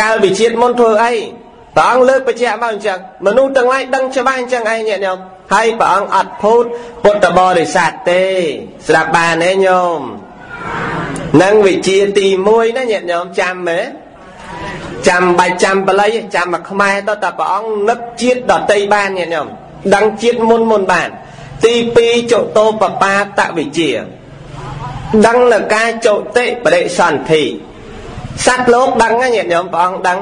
កាលវិជាតិមុនធ្វើអីព្រះអង្គលើកបញ្ជាក់មកអញ្ចឹងមនុស្សទាំងឡាយដឹងច្បាស់អញ្ចឹងឯងញាតិញោមហើយព្រះអង្គអត់ភូតពុទ្ធបរិស័ទទេ ស្ដាប់បានទេញោមនឹងវិជាទី1ណាញាតិញោមចាំទេចាំបាច់ចាំបល័យចាំមកខ្មែរទៅតែព្រះអង្គនឹកជាតិដតីបានញាតិញោមដឹងជាតិមុនមុនបាន ទី2ចុតោបបាតវិជា ដឹងនៅការចុតិបរិសន្ធិ សត្វលោកដឹងណាញាតិញោមព្រះអង្គដឹង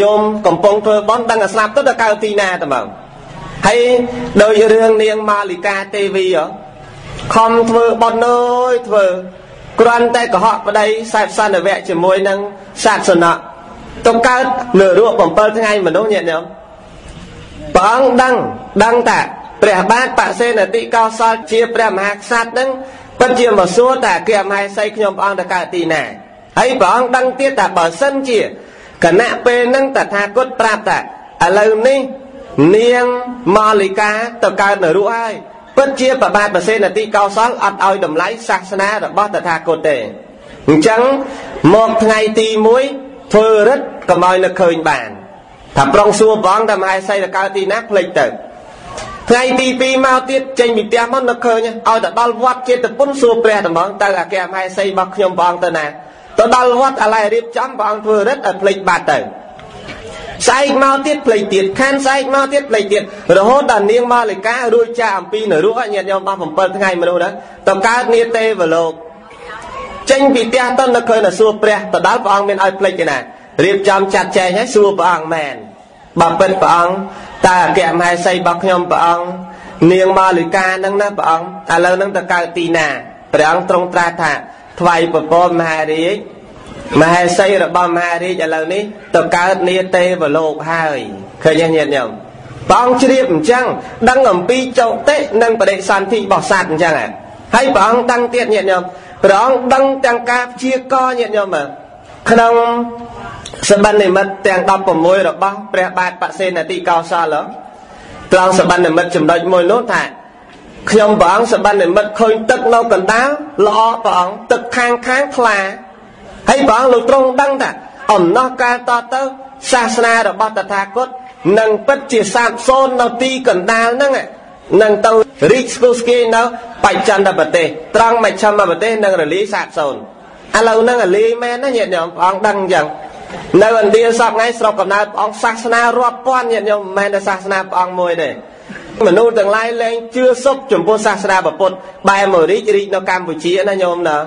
ញោមកំពុងធ្វើបន់ដឹងតែស្លាប់ទៅដល់កើតទីណាទៅមកហើយដោយរឿងនាងម៉ាលីកាទេវីខំធ្វើបន់អើយធ្វើគ្រាន់តែកុហកប្តីសែបសន្និវៈជាមួយនឹងសាសនៈទៅកើតលើរੂ7ថ្ងៃមនុស្សញាតិញោមព្រះអង្គដឹងដឹងតាព្រះបាទបសេនតិកោសលជាព្រះមហាក្សត្រនឹងពិតជាមកសួរតាគិមហេសីខ្ញុំព្រះអង្គទៅកើតទីណា ហើយព្រះអង្គដឹងទៀតថាបើសិនជាគណៈពេលហ្នឹងតថាគតប្រាប់ថាឥឡូវនេះនាងម៉ាលីកាទៅកើតនៅរស់ហើយពិតជាប្របាទប្រសេនទីកោសលអត់ឲ្យតម្លៃសាសនារបស់តថាគតទេអញ្ចឹងមកថ្ងៃទី1ធ្វើរិទ្ធកុំឲ្យនឹកឃើញបានថាប្រុងសួរព្រះអង្គថាមហេសីទៅកើតទីណាភ្លេចទៅថ្ងៃទី2មកទៀតចេញពីផ្ទះមកនឹកឃើញឲ្យទៅដល់វត្តចេតពុនសួរព្រះតំងទៅអាគមហេសីរបស់ខ្ញុំព្រះអង្គទៅណា ទៅដល់វត្តអាឡៃរៀបចំព្រះអង្គធ្វើរិទ្ធឲ្យភ្លេចបាត់ទៅស្អែកមកទៀតភ្លេចទៀតខានស្អែកមកទៀតភ្លេចទៀតរហូតដល់នាងម៉ាលិការួចចាកអំពីនរកញាតិញោមរបស់7ថ្ងៃមនុស្សហ្នឹងទៅកើតនាទេវលោកចេញពីផ្ទះទៅនៅឃើញតែសួរព្រះទៅដល់ព្រះអង្គមានឲ្យភ្លេចទេណារៀបចំចាត់ចែងឲ្យសួរព្រះអង្គមែនបើពិតព្រះអង្គតើអគ្គមហេសីរបស់ខ្ញុំព្រះអង្គនាងម៉ាលិកាហ្នឹងណាព្រះអង្គឥឡូវហ្នឹងទៅកើតទីណាព្រះអង្គទ្រង់ត្រាស់ថា ថ្វាយពពមហារាជមហេសីរបស់មហារាជឥឡូវនេះទៅកើតនាទេវលោកហើយឃើញទេញាតិញោមបងជ្រាបអញ្ចឹងដឹងអំពីចោតិនិងបដិសន្ធិរបស់សត្វអញ្ចឹងហើយព្រះអង្គដឹងទៀតញាតិញោមព្រះអង្គដឹងទាំងការព្យាករញាតិញោមមើលក្នុងសបិននិមិត្តទាំង16របស់ព្រះបាទបសេនតិកោសលត្រង់សបិននិមិត្តចំណុចមួយនោះថា ខ្ញុំព្រះអង្គសបិននិមិត្តឃើញទឹកនៅកណ្ដាលល្អព្រះអង្គទឹកខាងខាងថ្លាហើយព្រះអង្គលោកទ្រង់ដឹងថាអំណោះកាលតទៅសាសនារបស់តថាគតនឹងពិតជាសាបសូន្យនៅទីកណ្ដាលហ្នឹងនឹងទៅរីកស្គុះស្គាយនៅបច្ចន្តប្រទេសត្រង់មជ្ឈមប្រទេសនឹងរលីសាបសូន្យឥឡូវហ្នឹងរលីមែនណាញាតិញោមព្រះអង្គដឹងអញ្ចឹងនៅឥណ្ឌាសពថ្ងៃស្រុកកំណើតព្រះអង្គសាសនារាប់ពាន់ញាតិញោមមិនមែនតែសាសនាព្រះអង្គមួយទេ មនុស្សទាំងឡាយលែងជឿសុបចំពោះសាសនាពុទ្ធបែរមករីករីកនៅកម្ពុជាណាញោមណា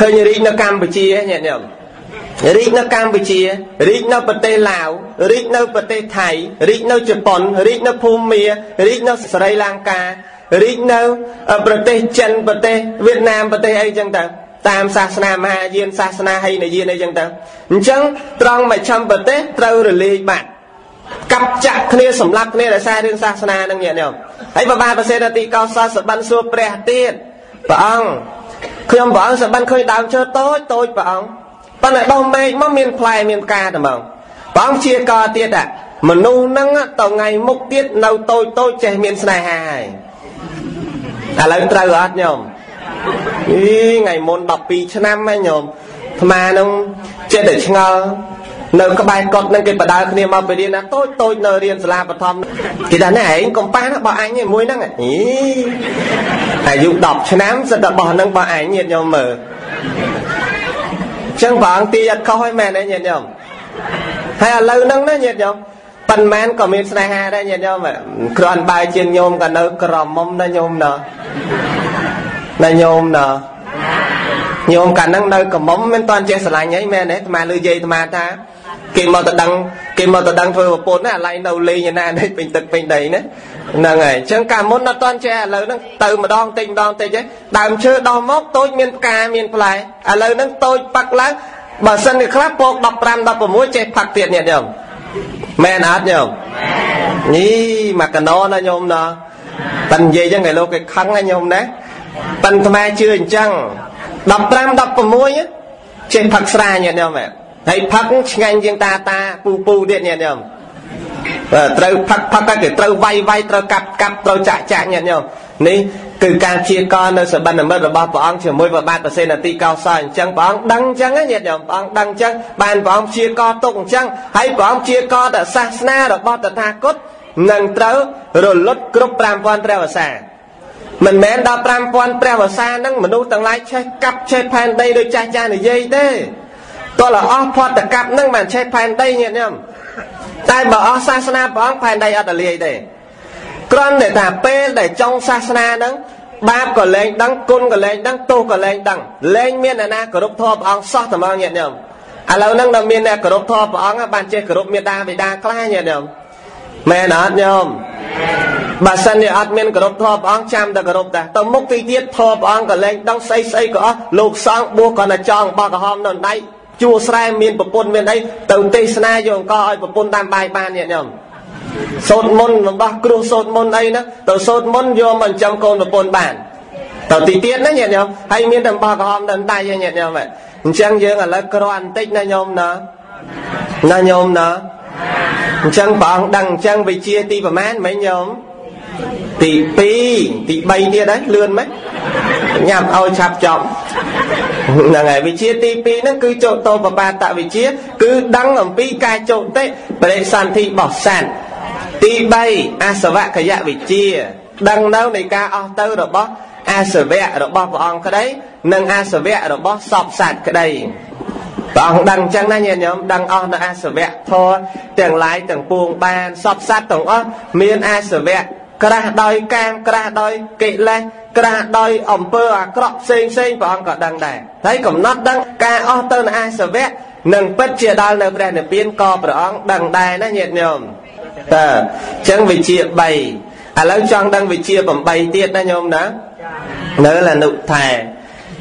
ឃើញរីកនៅកម្ពុជាញាតិញោមរីកនៅកម្ពុជារីកនៅប្រទេសឡាវរីកនៅប្រទេសថៃរីកនៅជប៉ុនរីកនៅភូមារីកនៅស្រីលង្ការីកនៅប្រទេសចិនប្រទេសវៀតណាមប្រទេសអីចឹងទៅតាមសាសនាមហាយានសាសនាហីនយានអីចឹងទៅអញ្ចឹងត្រង់មជ្ឈមប្រទេសត្រូវរលាយបាត់ កាប់ចាក់គ្នាសម្លាប់គ្នាដោយសាររឿងសាសនានឹងញាតិញោមហើយបបាប្រសេនទីកោសសបិនសួរព្រះទៀតព្រះអង្គខ្ញុំព្រះអង្គសបិនឃើញដើមឈើតូចតូចព្រះអង្គប៉ុន្តែដោះមែកមកមានផ្លែមានផ្កាតែហ្មងព្រះអង្គជាកទៀតអាមនុស្សហ្នឹងតថ្ងៃមុខទៀតនៅតូចតូចចេះមានស្នេហាហើយឥឡូវត្រូវអត់ញោមអីថ្ងៃមុន12ឆ្នាំហ្នឹងញោមអាត្មានឹងចិត្តតែឆ្ងល់ នៅក្បែរកុដនឹងគេបដើគ្នាមកពីរៀនណាតូចតូចនៅរៀនសាលាបឋមគេថានេះឯងកុំប៉ះណាបើអញមួយហ្នឹងអីអាយុ10ឆ្នាំសិតតែបោះហ្នឹងបើអញញាតញោមមើលចឹងព្រះអង្គទីអត់ខុសហើយមែនទេញាតញោមហើយឥឡូវហ្នឹងណាញាតញោមប៉ុន្មានក៏មានស្នេហាដែរញាតិញោមគ្រាន់បើជាញោមក៏នៅក្រមុំណាញោមណោះណាញោមណោះញោមកាលហ្នឹងនៅកមុំមិនតាន់ចេះស្រឡាញ់អីមែនទេអាត្មាលឺយាយអាត្មាថា គេមកទៅដឹងគេមកទៅដឹងធ្វើប្រពន្ធណាអាឡៃនៅលេងណានេះពេញទឹកពេញដីណាហ្នឹងហើយអញ្ចឹងកាលមុនអត់តាន់ចេះឥឡូវហ្នឹងទៅម្ដងតិចម្ដងតិចឯងដើមឈើដោះមកតូចមានផ្កាមានផ្លែឥឡូវហ្នឹងតូចប៉ាក់ឡើងបើសិនជាខ្លះពក15 16ចេះផាក់ទៀតញាតិញោមមែនអត់ញោមញីមកកណោណាញោមណាប៉ិននិយាយចឹងឯលោកគេខឹងណាញោមណាប៉ិនថ្មជឿអញ្ចឹង15 16ចេះផឹកស្រាញាតិញោម ហើយផឹកឆ្ងាញ់ជាងតាតាពូពូទៀតញាតិញោមត្រូវផឹកផឹកតែគេត្រូវវាយវាយត្រូវកាប់កាប់ត្រូវចាក់ចាក់ញាតិញោម នេះគឺការជាកនៅសបិនមិត្តរបស់ព្រះអង្គជាមួយប្របាទប្រសេនទីកោសអញ្ចឹងព្រះអង្គដឹងអញ្ចឹងញាតិញោមព្រះអង្គដឹងអញ្ចឹងបានព្រះអង្គជាកទុកអញ្ចឹងហើយព្រះអង្គជាកតសាសនារបស់តថាគតនឹងត្រូវរលត់គ្រប់5000ព្រះវសាមិនមែនដល់5000ព្រះវសាហ្នឹងមនុស្សទាំងឡាយឆេះកាប់ឆេះផែនដីដោយចាស់ចាស់និយាយទេ តោះអស់ផតកាប់ហ្នឹងមិនឆេះផែនដីញាតិញោមតែបើអស់សាសនាព្រះអង្គផែនដីអត់រលាយទេគ្រាន់តែថាពេលដែលចុងសាសនាហ្នឹងបាបក៏លែងដឹងគុណក៏លែងដឹងទោសក៏លែងដឹងលែងមានអ្នកណាគោរពធម៌ព្រះអង្គសោះតែមកញាតិញោមឥឡូវហ្នឹងដល់មានអ្នកគោរពធម៌ព្រះអង្គបានចេះគោរពមេដាបិតាខ្លះញាតិញោមមែនអត់ញោមបើសិនជាអត់មានគោរពធម៌ព្រះអង្គចាំតែគោរពតែទៅមុខទីទៀតធម៌ព្រះអង្គក៏លែងដឹងស្អីស្អីក៏អស់លោកសង្ឃបួសក៏តែចង់បោះក្រហមនៅដៃ ជួស្រែមានប្រពន្ធមានអីទៅទេសនាយកអង្គឲ្យប្រពន្ធតាមបាយបានញាតិញោមសូត្រមុនរបស់គ្រោះសូត្រមុនអីណាទៅសូត្រមុនយកមកចំកូនប្រពន្ធបានទៅទីទៀតណាញាតិញោមហើយមានតែបោះក្រហមនៅដៃញាតិញោមអញ្ចឹងយើងឥឡូវក្រាន់បន្តិចណាញោមណាណាញោមណាអញ្ចឹងព្រះអង្គដឹងអញ្ចឹងវិជាទីប្រមាណមិញញោម ទី2ទី3ទៀតហើយលឿនមិនញ៉ាំឲ្យឆាប់ចប់ហ្នឹងហើយវិជាទី2ហ្នឹងគឺចោតោបបាតវិជា គឺដឹងអំពីការចោតិបរិសន្ធិរបស់សត្វទី3អសវកយវិជា ដឹងនៅនៃការអស់ទៅរបស់អាសវៈរបស់ព្រះអង្គក្តីនិងអាសវៈរបស់សពសត្វក្តីព្រះអង្គដឹងអញ្ចឹងណាញាតិញោមដឹងអស់នៅអាសវៈធរទាំងឡាយទាំងពួងបានសពសត្វទាំងអស់មានអាសវៈ ក្រាស់ដោយកាមក្រាស់ដោយកិលេសក្រាស់ដោយអំពើអាក្រក់ផ្សេងផ្សេងព្រះអង្គក៏ដឹងដែរហើយកំណត់ដឹងការអស់ទៅនៅអាសវៈនឹងពិតជាដល់នៅព្រះនិព្វានក៏ព្រះអង្គដឹងដែរណាញាតិញោមតើអញ្ចឹងវិជា3ឥឡូវចង់ដឹងវិជា8ទៀតណាញោមណានៅលនុថែ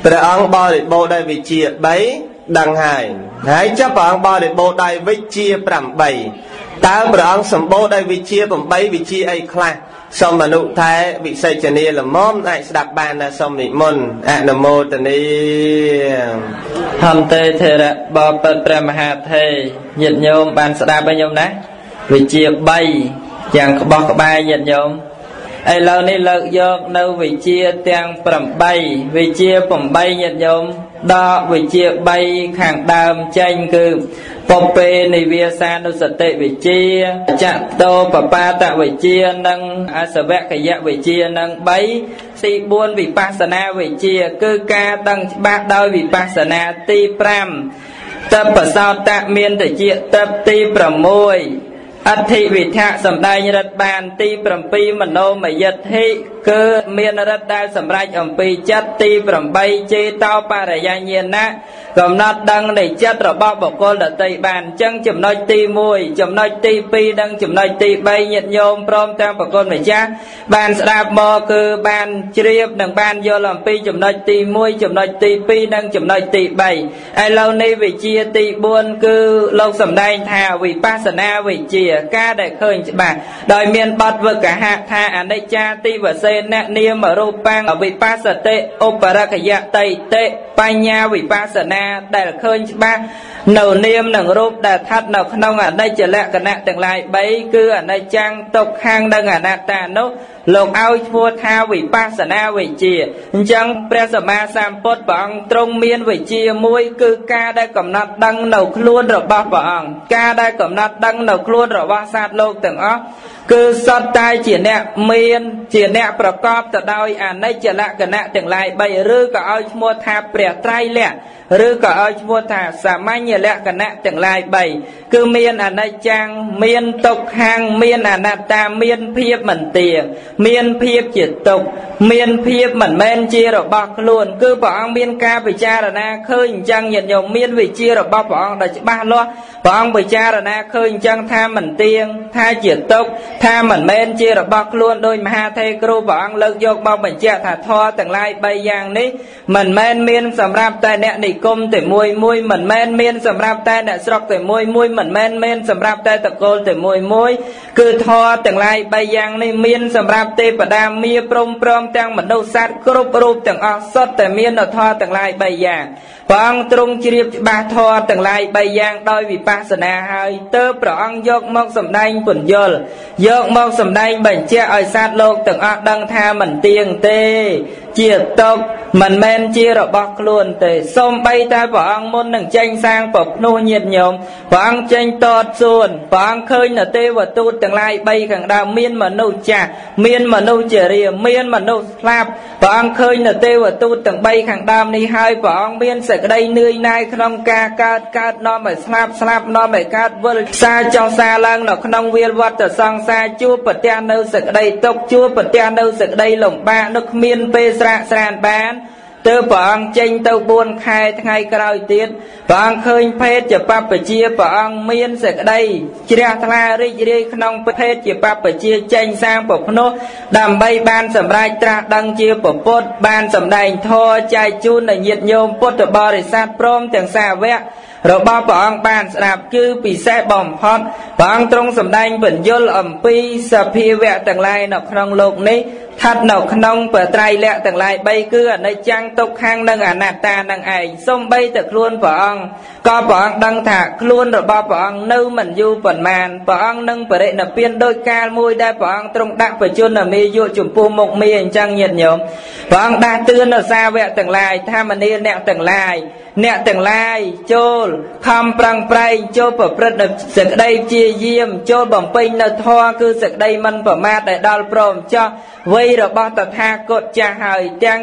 ព្រះអង្គបរិបូរដោយវិជា3ដឹងហើយហើយចាប់ព្រះអង្គបរិបូរដោយវិជា8តើព្រះអង្គសម្បូរដោយវិជា8វិជាអីខ្លះ សូមអនុថែវិសេចនីលមមអាចស្ដាប់បានណាសូមនិមន្តអនុមោទនីហន្តេធរៈបបិទ្ធព្រះមហាថេរញាតិញោមបានស្ដាប់ហើយញោមណាវិជា3យ៉ាងក្បោះក្បាយញាតិញោមឥឡូវនេះលើកយកនៅវិជាទាំង8វិជា8ញាតិញោមដកវិជា3ខាងដើមចេញគឺ ពពេនិវាសានុសតិវិជាចតោបបាតវិជានិងអសវកយវិជានិង3ទី4វិបស្សនាវិជា គឺការដឹងច្បាស់ដោយវិបស្សនាទី5តបសោតៈមានតិចតបទី6អធិវិធៈសំដែងរិទ្ធបានទី7មโนមយិទ្ធិ គឺមានរិទ្ធដែលសម្រេចអំពីចិត្តទី8ចេតោបរិយញ្ញាណៈកំណត់ដឹងនៃចិត្តរបស់បុគ្គលដតីបានអញ្ចឹងចំណុចទី1ចំណុចទី2និងចំណុចទី3ញាតិញោមព្រមទាំងបុគ្គលម្ចាស់បានស្ដាប់មកគឺបានជ្រាបនិងបានយល់អំពីចំណុចទី1ចំណុចទី2និងចំណុចទី3ឥឡូវនេះវិជាទី4គឺលោកសម្ដែងថាវិបស្សនាវិជាការដែលឃើញច្បាស់ដោយមានបទវកហៈថាអនិច្ចាទីវសេននាមរូបាំងវិបស្សតិឧបរកយតិតិបញ្ញាវិបស្សនាដែលឃើញច្បាស់នៅនាមនិងរូបដែលស្ថិតនៅក្នុងអនិច្ចលក្ខណៈទាំងឡាយ3គឺអនិច្ចំទុក្ខំនិងអនត្តានោះលោកឲ្យឈ្មោះថាវិបស្សនាវិជ្ជាអញ្ចឹងព្រះសម្មាសម្ពុទ្ធព្រះអង្គទ្រង់មានវិជ្ជាមួយគឺការដែលកំណត់ដឹងនៅខ្លួនរបស់ព្រះអង្គការដែលកំណត់ដឹងនៅខ្លួនរបស់សត្វលោកទាំងអស់ គឺសត្វតែជាអ្នកមានជាអ្នកប្រកបទៅដោយអនិច្ចលក្ខណៈទាំងឡាយ3ឬក៏ឲ្យឈ្មោះថាព្រះត្រៃលក្ខណ៍ឬក៏ឲ្យឈ្មោះថាសាមញ្ញលក្ខណៈទាំងឡាយ3គឺមានអនិច្ចំមានទុក្ខំមានអនត្តាមានភាពមិនទៀងមានភាពជាទុក្ខមានភាពមិនមែនជារបស់ខ្លួន គឺព្រះអង្គមានការពិចារណាឃើញអញ្ចឹងញាតិញោមមានវិជារបស់ព្រះអង្គដ៏ច្បាស់លាស់ព្រះអង្គពិចារណាឃើញអញ្ចឹងថាមិនទៀងថាជាទុក្ខថាមិនមែនជារបស់ខ្លួនដោយមហាថេរគ្រូព្រះអង្គលើកយកមកបញ្ជាក់ថាធម៌ទាំងឡាយ3យ៉ាងនេះមិនមែនមានសម្រាប់តែអ្នកនិគមតែមួយមួយមិនមែនមានសម្រាប់តែអ្នកស្រុកតែមួយមួយមិនមែនមានសម្រាប់តែតកូលតែមួយមួយគឺធម៌ទាំងឡាយ3យ៉ាងនេះមានសម្រាប់ទេវតាមាព្រមព្រមទាំងមនុស្សសត្វគ្រប់រូបទាំងអស់សុទ្ធតែមាននៅធម៌ទាំងឡាយ3យ៉ាង ព្រះអង្គទ្រង់ជ្រាបច្បាស់ធម៌ទាំងឡាយ3យ៉ាងដោយវិបស្សនាហើយទើបព្រះអង្គយកមកសម្ដែងពន្យល់យកមកសម្ដែងបញ្ជាក់ឲ្យសត្វលោកទាំងអស់ដឹងថាមិនទៀងទេ ជាតុកមិនមែនជារបស់ខ្លួនទេសូម្បីតែព្រះអង្គមុននឹងចេញសាងប្រភ្នោះញាតញោមព្រះអង្គចេញតតសួនព្រះអង្គឃើញនៅទេវទូតទាំងឡាយ3ខាងដើមមានមនុស្សចាស់មានមនុស្សជារាមានមនុស្សស្លាប់ព្រះអង្គឃើញនៅទេវទូតទាំង3ខាងដើមនេះហើយព្រះអង្គមានសេចក្តីនឿយណាយក្នុងការកើតកើតនាំឲ្យស្លាប់ស្លាប់នាំឲ្យកើតវិលសារចង់សារឡើងនៅក្នុងវាលវត្តសង្សារជួបប្រទះនៅសេចក្តីទុកជួបប្រទះនៅសេចក្តីលំបាកនឹកគ្មានពេលស្រាកស្រានបាន ទើបព្រះអង្គចេញទៅ4ខែថ្ងៃក្រោយទៀតព្រះអង្គឃើញភេទជាបព្វជាព្រះអង្គមានសេចក្តីជ្រះថ្លារីករាយក្នុងភេទជាបព្វជាចេញសាងប្រភ្នោះដើម្បីបានសម្រេចត្រាស់ដឹងជាពពុទ្ធបានសម្ដែងធម៌ចែកជូនដល់ញាតិញោមពុទ្ធបរិស័ទព្រមទាំងសាវករបស់ព្រះអង្គបានស្ដាប់គឺពិសេសបំផុតព្រះអង្គទ្រង់សម្ដែងបញ្យលអំពីសភាវៈទាំងឡាយនៅក្នុងលោកនេះ ស្ថិតនៅក្នុងបត្រៃលក្ខទាំងឡាយ3គឺអនិច្ចំទុក្ខំនិងអនត្តានឹងឯងសំបីតែខ្លួនព្រះអង្គក៏ព្រះអង្គដឹងថាខ្លួនរបស់ព្រះអង្គនៅមិនយូរប៉ុន្មានព្រះអង្គនឹងបរិណិព្វានដោយកាលមួយដែលព្រះអង្គទ្រង់ដាក់បជនមេយុចំពោះមុខមីអញ្ចឹងញាតិញោមព្រះអង្គដាស់តឿនដល់សាវកទាំងឡាយថាមនាអ្នកទាំងឡាយ អ្នកទាំងឡាយចូលខំប្រឹងប្រែងចូលប្រព្រឹត្តនៅសេចក្តីជាយាម ចូលបំពេញនៅធម៌គឺសេចក្តីមិនប្រមាទដែលដល់ព្រមចោះវ័យរបស់តថាគតចាស់ហើយទាំង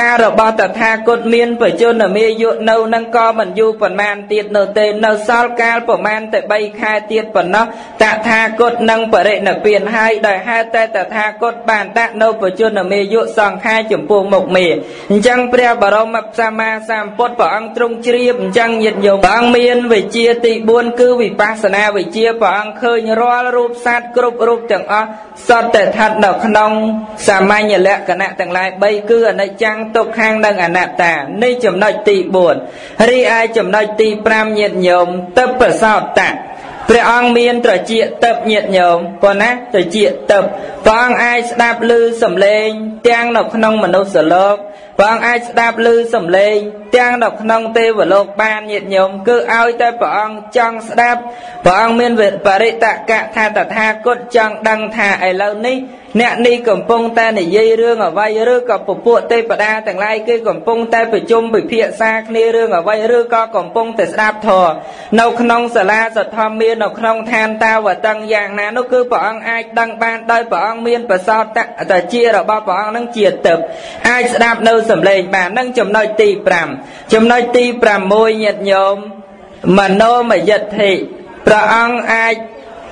ការរបស់តថាគតមានបជនមាយុនៅនឹងក៏មិនយូរប៉ុន្មានទៀតនៅទេនៅសល់កាលប្រមាណតែ3ខែទៀតប៉ុណ្ណោះតថាគតនឹងបរិណិព្វានហើយដោយហេតុតែតថាគតបានដាក់នៅបជនមាយុសង្ខារចំពោះមុខមេអញ្ចឹងព្រះបរមសម្មាសម្ពុទ្ធព្រះអង្គទ្រង់ជ្រាបអញ្ចឹងញាតិញោមព្រះអង្គមានវិជាទី4គឺវិបស្សនាវិជាព្រះអង្គឃើញរាល់រូបសត្វគ្រប់រូបទាំងអស់សតតែស្ថិតនៅក្នុងសាមញ្ញលក្ខណៈទាំងឡាយ3គឺអនិច្ចំទុក្ខំនិងអនត្តានេះចំណុចទី4រីឯចំណុចទី5ញាតញោមទឹកប្រសោតតៈព្រះអង្គមានត្រចៀកទឹកញាតញោមប៉ុណ្ណាត្រចៀកទឹកព្រះអង្គអាចស្ដាប់ឮសំឡេង ទាំងនៅក្នុងមនុស្សលោកព្រះអង្គអាចស្ដាប់ឮសំឡេង ទាំងនៅក្នុងទេវលោកបានញាតិញោមគឺឲ្យតែព្រះអង្គចង់ស្ដាប់ព្រះអង្គមានបរិតកៈថាតថាគតចង់ដឹងថាឥឡូវនេះ អ្នកនេះកំពុងតែនិយាយរឿងអ្វីឬក៏ពពួកទេវតាទាំងឡាយគឺកំពុងតែប្រជុំពិភាក្សាគ្នារឿងអ្វីឬក៏កំពុងតែស្ដាប់ធម៌នៅក្នុងសាលាសទ្ធមាននៅក្នុងឋានតាវតឹងយ៉ាងណានោះគឺព្រះអង្គអាចដឹងបានដោយព្រះអង្គមានប្រសោតតជារបស់ព្រះអង្គនឹងជាទឹកអាចស្ដាប់នៅសំឡេងបាននឹងចំណុចទី5ចំណុចទី6ញាតិញោមមโนមយិទ្ធិព្រះអង្គអាច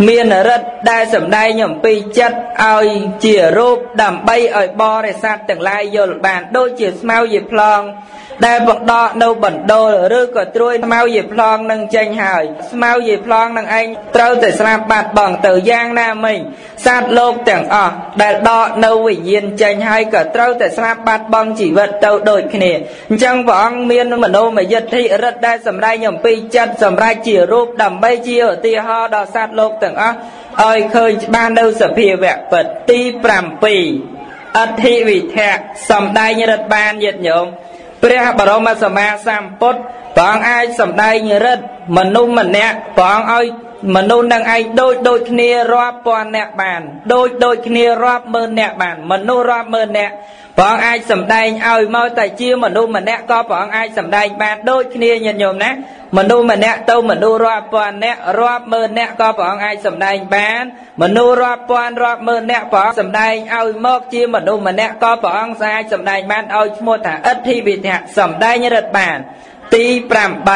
មានរិទ្ធដែលសម្ដែងអំពីចិត្តឲ្យជារូបដើម្បីឲ្យបរិស័ទទាំងឡាយយល់បានដូចជាស្មៅយីប្លង់ ដែលបង្ដកនៅបណ្ដូលឬក៏ត្រួយស្មៅយីប្លង់នឹងចេញហើយស្មៅយីប្លង់នឹងឯងត្រូវតែស្លាប់បាត់បង់ទៅយ៉ាងណាមិញសត្វលោកទាំងអស់ដែលដកនៅវិញ្ញាណចេញហើយក៏ត្រូវតែស្លាប់បាត់បង់ជីវិតទៅដូចគ្នាអញ្ចឹងព្រះអង្គមានមនោមយិទ្ធិរិទ្ធដែលសម្ដែងអំពីចិត្តសម្រាប់ជារូបដើម្បីជាឧទាហរណ៍ដល់សត្វលោកទាំងអស់ឲ្យឃើញច្បាស់នៅសភាវៈពិតទី7អធិវិធៈសំដែងរិទ្ធបានញាតិញោម ព្រះបរមសម្មាសម្ពុទ្ធព្រះអង្គអាចសម្ដែងរិទ្ធមនុស្សម្នាក់ព្រះអង្គឲ្យ មនុស្សនឹងឯងដូចដូចគ្នារាប់ពាន់អ្នកបាន ដូចដូចគ្នារាប់ម៉ឺនអ្នកបាន មនុស្សរាប់ម៉ឺនអ្នកព្រះអង្គអាចសម្ដែងឲ្យមកតែជាមនុស្សម្នាក់ក៏ព្រះអង្គអាចសម្ដែងបានដូចគ្នាញាតិញោមណាមនុស្សម្នាក់ទៅមនុស្សរាប់ពាន់អ្នករាប់ម៉ឺនអ្នកក៏ព្រះអង្គអាចសម្ដែងបាន មនុស្សរាប់ពាន់រាប់ម៉ឺនអ្នកព្រះអង្គសម្ដែងឲ្យមកជាមនុស្សម្នាក់ក៏ព្រះអង្គអាចសម្ដែងបានឲ្យឈ្មោះថាអិទ្ធិវិធៈសម្ដែងរិទ្ធបានទី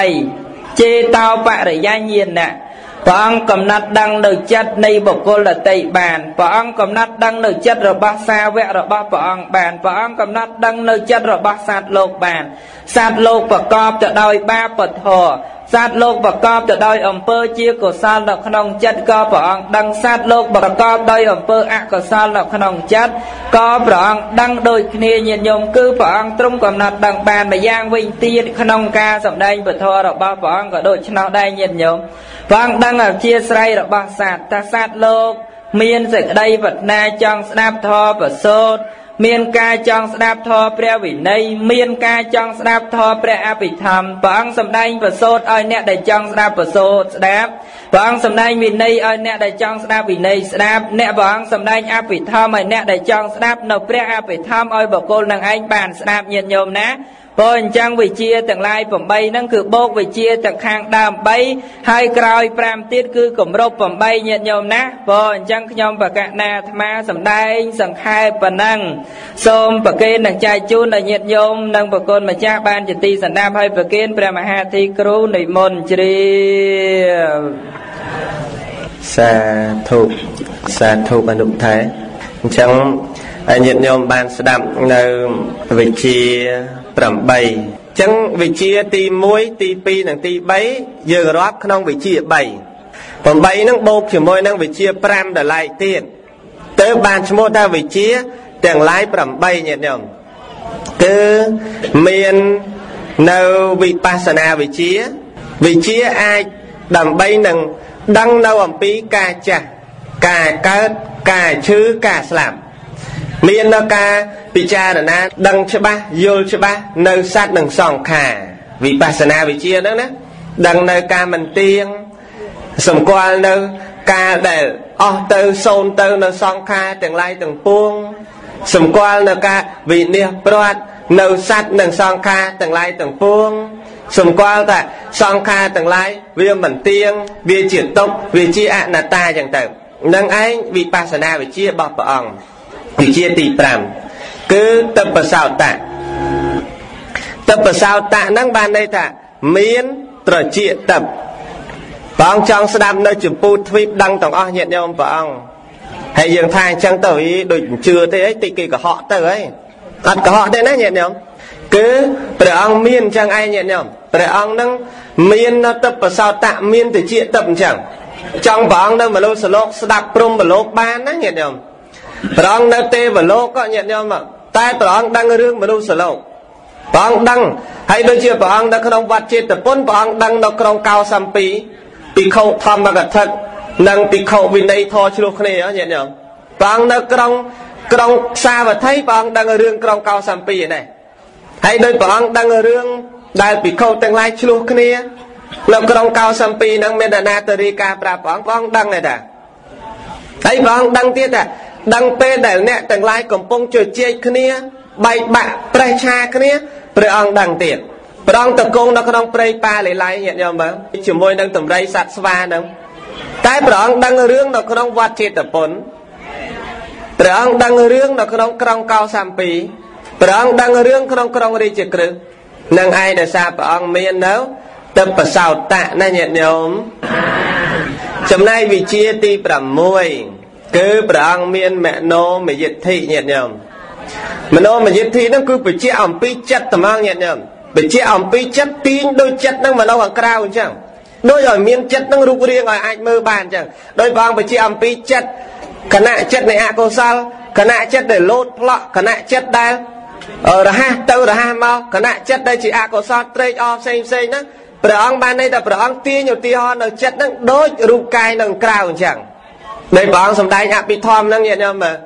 8ចេតោបរិយញ្ញៈ ព្រះអង្គកំណត់ដឹងនៅចិត្តនៃបុគ្គលដតីបានព្រះអង្គកំណត់ដឹងនៅចិត្តរបស់សាវករបស់ព្រះអង្គបានព្រះអង្គកំណត់ដឹងនៅចិត្តរបស់សត្វលោកបានសត្វលោកប្រកបទៅដោយបាបធម៌ សត្វលោកប្រកបទៅដោយអំពើជាកុសលនៅក្នុងចិត្តក៏ព្រះអង្គដឹងសត្វលោកប្រកបដោយអំពើអកុសលនៅក្នុងចិត្តក៏ព្រះអង្គដឹងដូចគ្នាញាតិញោមគឺព្រះអង្គទ្រង់កំណត់ដឹងបានម្យ៉ាងវិញទៀតក្នុងការសម្ដែងពធរបស់ព្រះអង្គក៏ដូចឆ្នោះដែរញាតិញោមព្រះអង្គដឹងអធិស្រ័យរបស់សត្វថាសត្វលោក មានសេចក្តីប្រាថ្នាចង់ស្ដាប់ធម៌ប្រសូត មានការចង់ស្ដាប់ធម៌ព្រះវិន័យមានការចង់ស្ដាប់ធម៌ព្រះអភិធម្មព្រះអង្គសម្ដែងប្រសូតឲ្យអ្នកដែលចង់ស្ដាប់ប្រសូតស្ដាប់ព្រះអង្គសម្ដែងវិន័យឲ្យអ្នកដែលចង់ស្ដាប់វិន័យស្ដាប់អ្នកព្រះអង្គសម្ដែងអភិធម្មឲ្យអ្នកដែលចង់ស្ដាប់នៅព្រះអភិធម្មឲ្យបុគ្គលនឹងឯងបានស្ដាប់ញាតិញោមណា ព្រោះអញ្ចឹងវិជាទាំងឡាយ8ហ្នឹងគឺបូកវិជាទាំងខាងដើម3ហើយក្រោយ5ទៀតគឺគម្រប់8ញាតិញោមណាព្រោះអញ្ចឹងខ្ញុំបកណាអាត្មាសំដែងសង្ខេបប៉ុណ្ណឹងសូមប្រគេននិងចែកជូនដល់ញាតិញោមនិងប្រគុណម្ចាស់បានជាទីសន្តាប់ហើយប្រគេនព្រះមហាធិគ្រូនិមន្តជ្រាបសាធុសាធុអនុថែអញ្ចឹងញាតិញោមបានស្ដាប់នៅវិជា 8អញ្ចឹងវិជាទី1ទី2និងទី3យើងរាប់ក្នុងវិជា3 8ហ្នឹងបូកជាមួយនឹងវិជា5ដល់ឡែកទៀតទៅបានឈ្មោះថាវិជាទាំងឡាយ8ញាតិញោមគឺមាននៅវិបស្សនាវិជាវិជាអាចដើម្បីនឹងដឹងនៅអំពីការចាស់ការកើតការឈឺការស្លាប់ មាននៅការពិចារណាដឹងច្បាស់យល់ច្បាស់នៅសត្វនិងសង្ខារវិបស្សនាវិជាហ្នឹងណាដឹងនៅការមិនទៀងសម្គាល់នៅការដែលអស់ទៅសូន្យទៅនៅសង្ខារទាំងឡាយទាំងពួងសម្គាល់នៅការវិនិច្ឆ័យព្រាត់នៅសត្វនិងសង្ខារទាំងឡាយទាំងពួងសម្គាល់ថាសង្ខារទាំងឡាយវាមិនទៀងវាជាទុក្ខវាជាអនត្តាចឹងទៅនឹងឯងវិបស្សនាវិជារបស់ព្រះអង្គ វិជាទី5គឺតបសោតៈតបសោតៈហ្នឹងបានន័យថាមានត្រចៀកតបព្រះអង្គចង់ស្ដាប់នៅចម្ពោះទ្វីបដឹងទាំងអស់ញាតិញោមព្រះអង្គហើយយើងថាអញ្ចឹងទៅអីដូចជឿទេអីតិចគេកុហកទៅអីអត់កុហកទេណាញាតិញោមគឺព្រះអង្គមានអញ្ចឹងឯងញាតិញោមព្រះអង្គនឹងមាននៅទឹកបសោតៈមានតិចទឹកអញ្ចឹងចង់ព្រះអង្គនៅមលោសលោកស្ដាប់ព្រំបលោកបានណាញាតិញោម ព្រះអង្គនៅទេវលោកក៏ញាតិញោមតែព្រះអង្គដឹងរឿងមនុស្សលោកព្រះអង្គដឹងហើយដូចជាព្រះអង្គនៅក្នុងវត្តចេតពុនព្រះអង្គដឹងនៅក្នុងកោសំពីភិក្ខុធម្មកថានិងភិក្ខុវិន័យធរឆ្លោះគ្នាញាតិញោមព្រះអង្គនៅក្នុងក្រុងសាវត្ថីព្រះអង្គដឹងរឿងក្រុងកោសំពីនេះហើយដោយព្រះអង្គដឹងរឿងដែលភិក្ខុទាំងឡាយឆ្លោះគ្នានៅក្រុងកោសំពីនឹងមានដណាតរីការប្រាប់ព្រះអង្គព្រះអង្គដឹងទេតាហើយព្រះអង្គដឹងទៀតថា ដឹងពេលដែលអ្នកទាំងឡាយកំពុងជជែកគ្នាបែកបាក់ប្រេះឆាគ្នាព្រះអង្គដឹងទៀតព្រះអង្គតកងនៅក្នុងព្រៃប៉ាលីឡៃញាតិញោមមើលជាមួយនឹងតម្រៃសត្វស្វានឹងតែព្រះអង្គដឹងរឿងនៅក្នុងវត្តចេតពុនព្រះអង្គដឹងរឿងនៅក្នុងក្រុងកោសំពីព្រះអង្គដឹងរឿងក្នុងក្រុងរាជក្រឹសនឹងឯដោយសារព្រះអង្គមាននៅទៅបសោតៈណាញាតិញោមចំណែកវិជាទី6 គឺព្រះអង្គមានមនោមយិទ្ធិញាតិញោមមនោមយិទ្ធិហ្នឹងគឺបញ្ជាក់អំពីចិត្តត្មងញាតិញោមបញ្ជាក់អំពីចិត្តទាញដូចចិត្តហ្នឹងមកនៅខាងក្រៅអញ្ចឹងដូចឲ្យមានចិត្តហ្នឹងរូបរាងឲ្យអាចមើលបានអញ្ចឹងដោយព្រះអង្គបញ្ជាក់អំពីចិត្តគណៈចិត្តនៃអកុសលគណៈចិត្តដែលលោតផ្លក់គណៈចិត្តដែលរហ័សទៅរហ័សមកគណៈចិត្តដែលជាអកុសលត្រេកអរផ្សេងផ្សេងហ្នឹងព្រះអង្គបានន័យថាព្រះអង្គទាញឧទាហរណ៍នៅចិត្តហ្នឹងដូចរូបកាយនៅក្រៅអញ្ចឹង ដោយព្រះអង្គសំដែងអភិធម្មហ្នឹងញាតិញោមមើល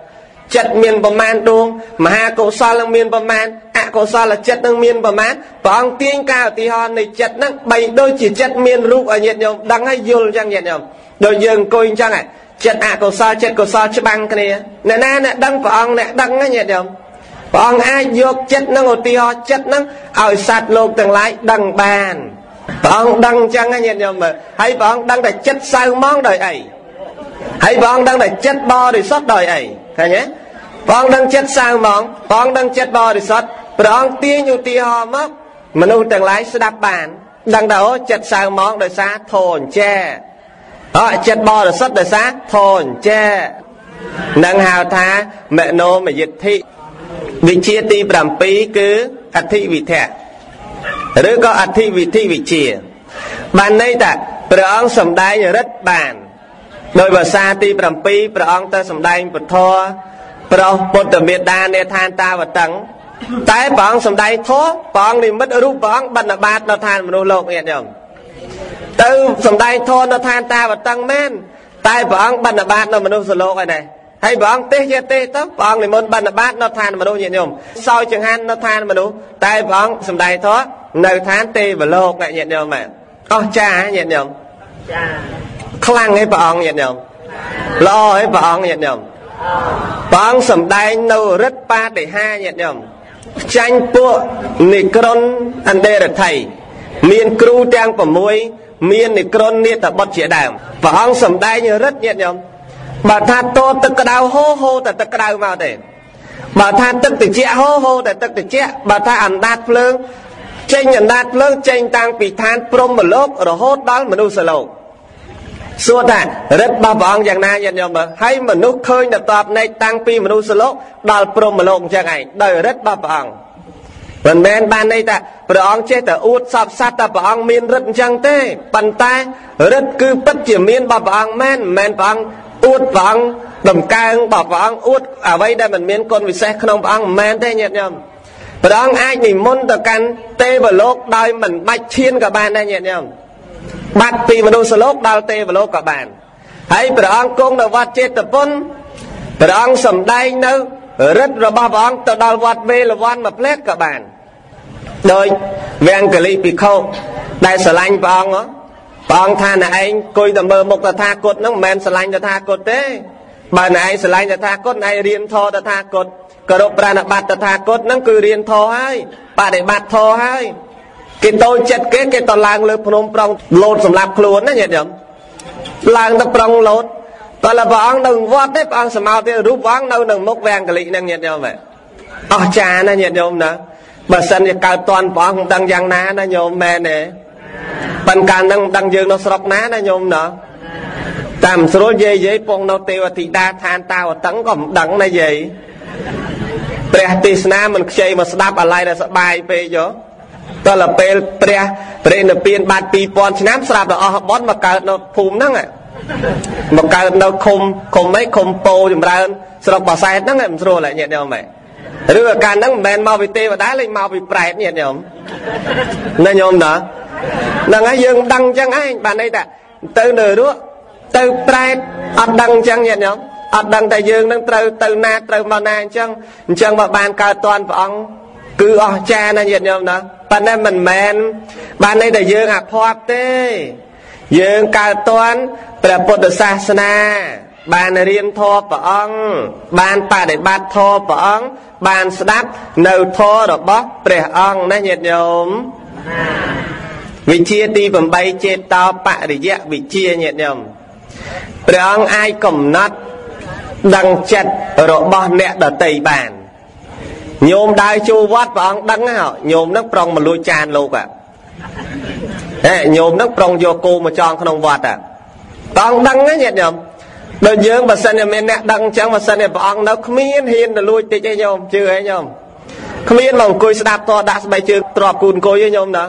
ចិត្តមានប្រមាណដួងមហាកុសលនឹងមានប្រមាណអកុសលចិត្តនឹងមានប្រមាណព្រះអង្គទាញការឧទាហរណ៍នៃចិត្តហ្នឹងបីដូចជាចិត្តមានរូបឲ្យញាតិញោមដឹងហើយយល់អញ្ចឹងញាតិញោមដូចយើងអង្គុយអញ្ចឹងចិត្តអកុសលចិត្តកុសលច្បាំងគ្នាអ្នកណាអ្នកដឹងព្រះអង្គអ្នកដឹងណាញាតិញោមព្រះអង្គអាចយកចិត្តនឹងឧទាហរណ៍ចិត្តនឹងឲ្យសត្វលោកទាំងឡាយដឹងបានព្រះអង្គដឹងអញ្ចឹងញាតិញោមមើលហើយព្រះអង្គដឹងតែចិត្តសៅហ្មងដោយអី ហើយព្រះអង្គដឹងតែចិត្តបរិសុទ្ធដោយអីឃើញទេព្រះអង្គដឹងចិត្តសៅហ្មងព្រះអង្គដឹងចិត្តបរិសុទ្ធព្រះអង្គទាញឧទាហរណ៍មកមនុស្សទាំងឡាយស្ដាប់បានដឹងថាអូចិត្តសៅហ្មងដោយសារធនចែអត់ចិត្តបរិសុទ្ធដោយសារធនចែនឹងហៅថាមនោមយិទ្ធិវិជាទី7គឺអធិវិធៈឬក៏អធិវិធិវិជា បានន័យថាព្រះអង្គសំដែងរិទ្ធបាន ដោយភាសាទី7ព្រះអង្គទៅសម្ដែងពធប្រោសពុទ្ធមេដានេឋានតាវតឹងតែព្រះអង្គសម្ដែងធម៌ព្រះអង្គនិមិត្តរូបព្រះអង្គបណ្ឌបាតនៅឋានមនុស្សលោកញាតិញោមទៅសម្ដែងធម៌នៅឋានតាវតឹងមែនតែព្រះអង្គបណ្ឌបាតនៅមនុស្សលោកឯណេះ ហើយព្រះអង្គទេសជាទេសទៅព្រះអង្គនិមន្តបណ្ឌបាតនៅឋានមនុស្សញាតិញោមសោយចង្ហាន់នៅឋានមនុស្សតែព្រះអង្គសំដែងធម៌នៅឋានទេវលោកញាតិញោមមែនអស់ចាញាតិញោមចា ខ្លាំងឯព្រះអង្គញាតិញោមល្អឯព្រះអង្គញាតិញោមព្រះអង្គសំដែងនៅរិទ្ធបាតិហាញាតិញោមចាញ់ពួកនិក្រនអន្តរថៃមានគ្រូទាំង6មាននិក្រននេតបុត្រជាដើមព្រះអង្គសំដែងរិទ្ធញាតិញោមបើថាតោទឹកក្តៅហូហូតែទឹកក្តៅមកទេបើថាទឹកត្រជាក់ហូហូតែទឹកត្រជាក់បើថាអណ្ដាតភ្លើងចេញអណ្ដាតភ្លើងចេញតាំងពីឋានព្រំមលោករហូតដល់មនុស្សលោក សួរថារិទ្ធរបស់ព្រះអង្គយ៉ាងណាញាតិញោមមើលហើយមនុស្សឃើញតែតបណែកតាំងពីមនុស្សលោកដល់ព្រំមលោកអញ្ចឹងឯងដោយរិទ្ធរបស់ព្រះអង្គមិនមែនបានន័យថាព្រះអង្គចេះតែអួតសពសត្វតែព្រះអង្គមានរិទ្ធអញ្ចឹងទេប៉ុន្តែរិទ្ធគឺពិតជាមានរបស់ព្រះអង្គមែនមិនមែនព្រះអង្គអួតព្រះអង្គដំកើងរបស់ព្រះអង្គអួតអ្វីដែលមិនមានគុណវិសេសក្នុងព្រះអង្គមិនមែនទេញាតិញោមព្រះអង្គអាចនិមន្តទៅកាន់ទេវលោកដោយមិនបាច់ឈានក៏បានដែរញាតិញោម បាត់ពីមនុស្សលោកដល់ទេវលោកក៏បានហើយព្រះអង្គគង់នៅវត្តចេតពុនព្រះអង្គសំដែងនៅរិទ្ធរបស់ព្រះអង្គទៅដល់វត្តវេលវ័នមួយផ្លែតក៏បានដោយវាំងកលិភិក្ខុដែលស្រឡាញ់ព្រះអង្គព្រះអង្គថាណែឯងគួយតែមើលមុខតថាគតហ្នឹងមិនមែនស្រឡាញ់តថាគតទេបើណែឯងស្រឡាញ់តថាគតណែឯងរៀនធម៌តថាគតគោរពប្រណិប័តតថាគតហ្នឹងគឺរៀនធម៌ហើយបដិបត្តិធម៌ហើយ គេតូចចិត្តគេគេទៅឡើងលើភ្នំប្រងលោតសម្រាប់ខ្លួនណាញាតិញោមឡើងទៅប្រងលោតតែលព្រះអង្គនៅវត្តទេព្រះអង្គសមោទេរូបព្រះអង្គនៅនឹងមុខវាំងកលិហ្នឹងញាតិញោមអស់ចាណាញាតិញោមណាបើសិនជាកើតតន់ព្រះអង្គមិនដឹងយ៉ាងណាណាញោមមែនទេប៉ិនកាលហ្នឹងមិនដឹងយើងនៅស្រុកណាណាញោមណាតាមស្រួលយាយយាយពងនៅទេវធីតាឋានតាវតឹងក៏មិនដឹងណាយាយព្រះទេសនាមិនខ្ចីមកស្ដាប់អាឡ័យតែសបាយពេកយោ តលពេលព្រះព្រះនិព្វានបាត់2000ឆ្នាំស្រាប់តែអស់បនមកកើតនៅភូមិហ្នឹងមកកើតនៅឃុំឃុំអីឃុំពោចម្រើនស្រុកបាសែតហ្នឹងមិនស្រួលញាតិញោមហ៎ឬអាការហ្នឹងមិនមែនមកពីទេវតាលេងមកពីប្រែតញាតិញោមណាញោមណាហ្នឹងហើយយើងដឹងអញ្ចឹងឯងបានន័យថាទៅនៅរស់ទៅប្រែតអត់ដឹងអញ្ចឹងញាតិញោមអត់ដឹងតែយើងនឹងត្រូវទៅណាត្រូវមកណាអញ្ចឹងអញ្ចឹងមកបានកើតតនព្រះអង្គគឺអស្ចារ្យណាស់ញាតិញោមណា ប៉ុន្តែមិនមែនបានន័យតែយើងអភ័ព្វទេ យើងកើតតនព្រះពុទ្ធសាសនា បានរៀនធម៌ព្រះអង្គបានបដិបត្តិធម៌ព្រះអង្គបានស្ដាប់នៅធម៌របស់ព្រះអង្គណាញាតិញោមវិជាទី8ចេតោបរិយៈវិជាញាតិញោមព្រះអង្គអាចកំណត់ដឹងចិត្តរបស់អ្នកដតីបាន ញោមដើរចូលវត្តព្រះអង្គដឹងហ៎ញោមនឹងប្រុងមកលួចចានលោកហ៎ញោមនឹងប្រុងយកគោមកចងក្នុងវត្តហ៎ព្រះអង្គដឹងណាញាតិញោមដូចយើងបើសិនជាមានអ្នកដឹងអញ្ចឹងបើសិនជាព្រះអង្គនៅគ្មានហ៊ានទៅលួចតិចឯងញោមជឿឯងញោមគ្មានមកអង្គុយស្ដាប់តដាក់ស្បែកជើងទ្របគូនអង្គុយឯងញោមណា